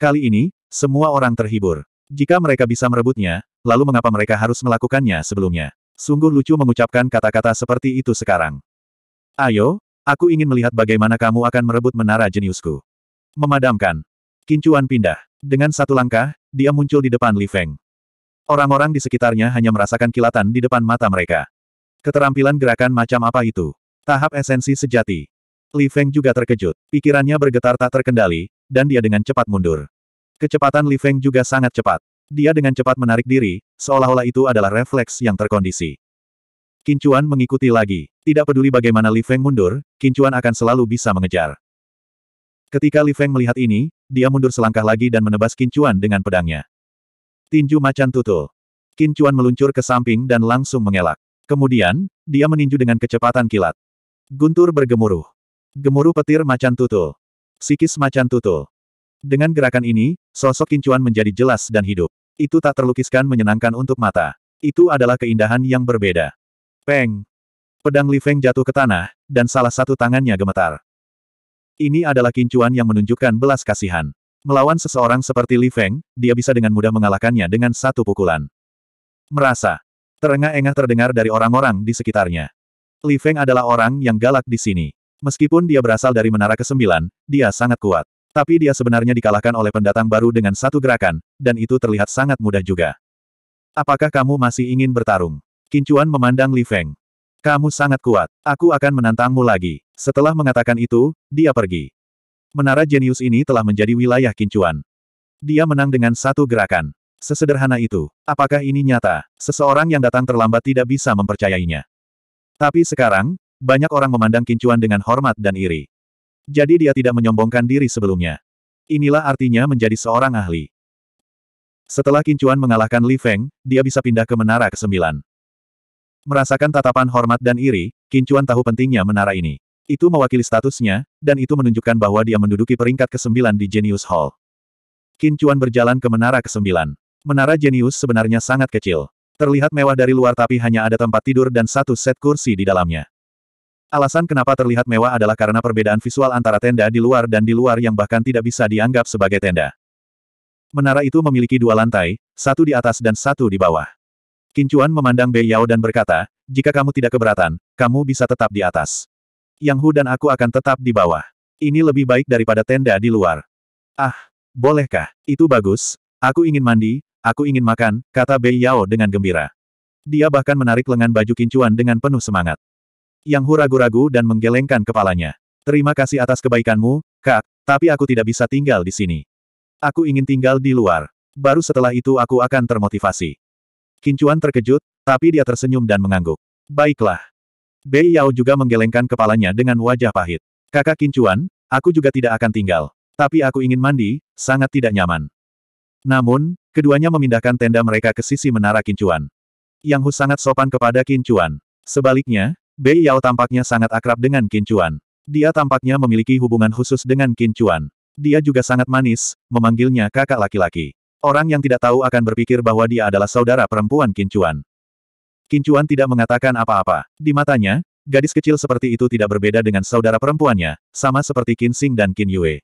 Kali ini, semua orang terhibur. Jika mereka bisa merebutnya, lalu mengapa mereka harus melakukannya sebelumnya? Sungguh lucu mengucapkan kata-kata seperti itu sekarang. Ayo, aku ingin melihat bagaimana kamu akan merebut menara jeniusku. Memadamkan. Kincuan pindah. Dengan satu langkah, dia muncul di depan Li Feng. Orang-orang di sekitarnya hanya merasakan kilatan di depan mata mereka. Keterampilan gerakan macam apa itu? Tahap esensi sejati. Li Feng juga terkejut. Pikirannya bergetar tak terkendali, dan dia dengan cepat mundur. Kecepatan Li Feng juga sangat cepat. Dia dengan cepat menarik diri, seolah-olah itu adalah refleks yang terkondisi. Kincuan mengikuti lagi. Tidak peduli bagaimana Li Feng mundur, Kincuan akan selalu bisa mengejar. Ketika Li Feng melihat ini, dia mundur selangkah lagi dan menebas Kincuan dengan pedangnya. Tinju macan tutul. Kincuan meluncur ke samping dan langsung mengelak. Kemudian, dia meninju dengan kecepatan kilat. Guntur bergemuruh. Gemuruh petir macan tutul. Psikis macan tutul. Dengan gerakan ini, sosok Kincuan menjadi jelas dan hidup. Itu tak terlukiskan menyenangkan untuk mata. Itu adalah keindahan yang berbeda. Peng! Pedang Li Feng jatuh ke tanah, dan salah satu tangannya gemetar. Ini adalah Kincuan yang menunjukkan belas kasihan. Melawan seseorang seperti Li Feng, dia bisa dengan mudah mengalahkannya dengan satu pukulan. Merasa. Terengah-engah terdengar dari orang-orang di sekitarnya. Li Feng adalah orang yang galak di sini. Meskipun dia berasal dari menara ke-9, dia sangat kuat. Tapi dia sebenarnya dikalahkan oleh pendatang baru dengan satu gerakan, dan itu terlihat sangat mudah juga. Apakah kamu masih ingin bertarung? Kincuan memandang Li Feng. Kamu sangat kuat. Aku akan menantangmu lagi. Setelah mengatakan itu, dia pergi. Menara jenius ini telah menjadi wilayah Kincuan. Dia menang dengan satu gerakan. Sesederhana itu. Apakah ini nyata? Seseorang yang datang terlambat tidak bisa mempercayainya. Tapi sekarang, banyak orang memandang Kincuan dengan hormat dan iri. Jadi dia tidak menyombongkan diri sebelumnya. Inilah artinya menjadi seorang ahli. Setelah Kincuan mengalahkan Li Feng, dia bisa pindah ke menara ke-9. Merasakan tatapan hormat dan iri, Kincuan tahu pentingnya menara ini. Itu mewakili statusnya, dan itu menunjukkan bahwa dia menduduki peringkat ke-9 di Genius Hall. Kincuan berjalan ke menara ke-9. Menara jenius sebenarnya sangat kecil. Terlihat mewah dari luar tapi hanya ada tempat tidur dan satu set kursi di dalamnya. Alasan kenapa terlihat mewah adalah karena perbedaan visual antara tenda di luar dan di luar yang bahkan tidak bisa dianggap sebagai tenda. Menara itu memiliki dua lantai, satu di atas dan satu di bawah. Kincuan memandang Bei Yao dan berkata, jika kamu tidak keberatan, kamu bisa tetap di atas. Yang Hu dan aku akan tetap di bawah. Ini lebih baik daripada tenda di luar. Ah, bolehkah? Itu bagus. Aku ingin mandi, Aku ingin makan, kata Bei Yao dengan gembira. Dia bahkan menarik lengan baju kincuan dengan penuh semangat. Yang Hu ragu-ragu dan menggelengkan kepalanya. Terima kasih atas kebaikanmu, kak, tapi aku tidak bisa tinggal di sini. Aku ingin tinggal di luar. Baru setelah itu aku akan termotivasi. Kincuan terkejut, tapi dia tersenyum dan mengangguk. Baiklah. Bei Yao juga menggelengkan kepalanya dengan wajah pahit. Kakak Kincuan, aku juga tidak akan tinggal. Tapi aku ingin mandi, sangat tidak nyaman. Namun, keduanya memindahkan tenda mereka ke sisi menara Kincuan. Yang Hu sangat sopan kepada Kincuan. Sebaliknya, Bei Yao tampaknya sangat akrab dengan Kincuan. Dia tampaknya memiliki hubungan khusus dengan Kincuan. Dia juga sangat manis, memanggilnya kakak laki-laki. Orang yang tidak tahu akan berpikir bahwa dia adalah saudara perempuan Kincuan. Kincuan tidak mengatakan apa-apa. Di matanya, gadis kecil seperti itu tidak berbeda dengan saudara perempuannya, sama seperti Qin Xing dan Qin Yue.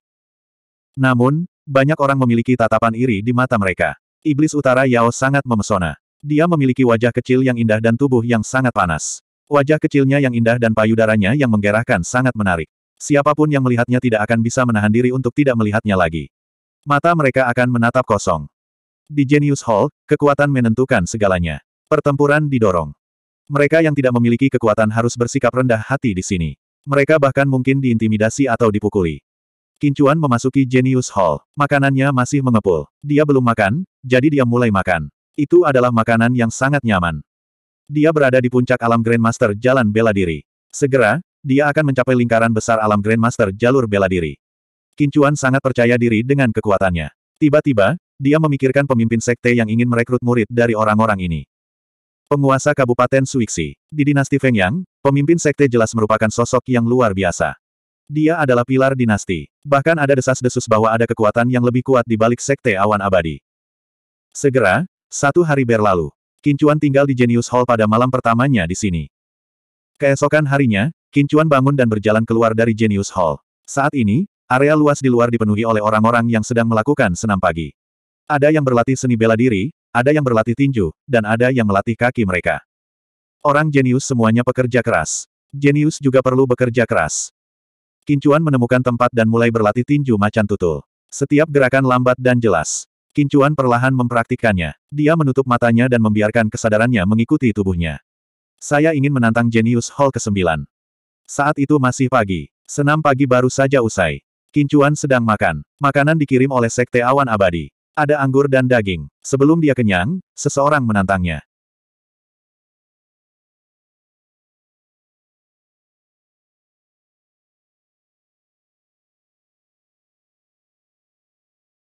Namun, banyak orang memiliki tatapan iri di mata mereka. Iblis utara Yao sangat memesona. Dia memiliki wajah kecil yang indah dan tubuh yang sangat panas. Wajah kecilnya yang indah dan payudaranya yang menggerahkan sangat menarik. Siapa pun yang melihatnya tidak akan bisa menahan diri untuk tidak melihatnya lagi. Mata mereka akan menatap kosong. Di Genius Hall, kekuatan menentukan segalanya. Pertempuran didorong. Mereka yang tidak memiliki kekuatan harus bersikap rendah hati di sini. Mereka bahkan mungkin diintimidasi atau dipukuli. Kincuan memasuki Genius Hall. Makanannya masih mengepul. Dia belum makan, jadi dia mulai makan. Itu adalah makanan yang sangat nyaman. Dia berada di puncak alam Grandmaster Jalan Bela Diri. Segera, dia akan mencapai lingkaran besar alam Grandmaster Jalur Bela Diri. Kincuan sangat percaya diri dengan kekuatannya. Tiba-tiba, dia memikirkan pemimpin sekte yang ingin merekrut murid dari orang-orang ini. Penguasa Kabupaten Suiksi. Di dinasti Feng Yang, pemimpin sekte jelas merupakan sosok yang luar biasa. Dia adalah pilar dinasti. Bahkan ada desas-desus bahwa ada kekuatan yang lebih kuat di balik sekte awan abadi. Segera, satu hari berlalu. Kincuan tinggal di Genius Hall pada malam pertamanya di sini. Keesokan harinya, Kincuan bangun dan berjalan keluar dari Genius Hall. Saat ini, area luas di luar dipenuhi oleh orang-orang yang sedang melakukan senam pagi. Ada yang berlatih seni bela diri, ada yang berlatih tinju, dan ada yang melatih kaki mereka. Orang jenius semuanya pekerja keras. Jenius juga perlu bekerja keras. Kincuan menemukan tempat dan mulai berlatih tinju macan tutul. Setiap gerakan lambat dan jelas. Kincuan perlahan mempraktikkannya. Dia menutup matanya dan membiarkan kesadarannya mengikuti tubuhnya. Saya ingin menantang Genius Hall ke-9. Saat itu masih pagi. Senam pagi baru saja usai. Kincuan sedang makan. Makanan dikirim oleh Sekte Awan Abadi. Ada anggur dan daging. Sebelum dia kenyang, seseorang menantangnya.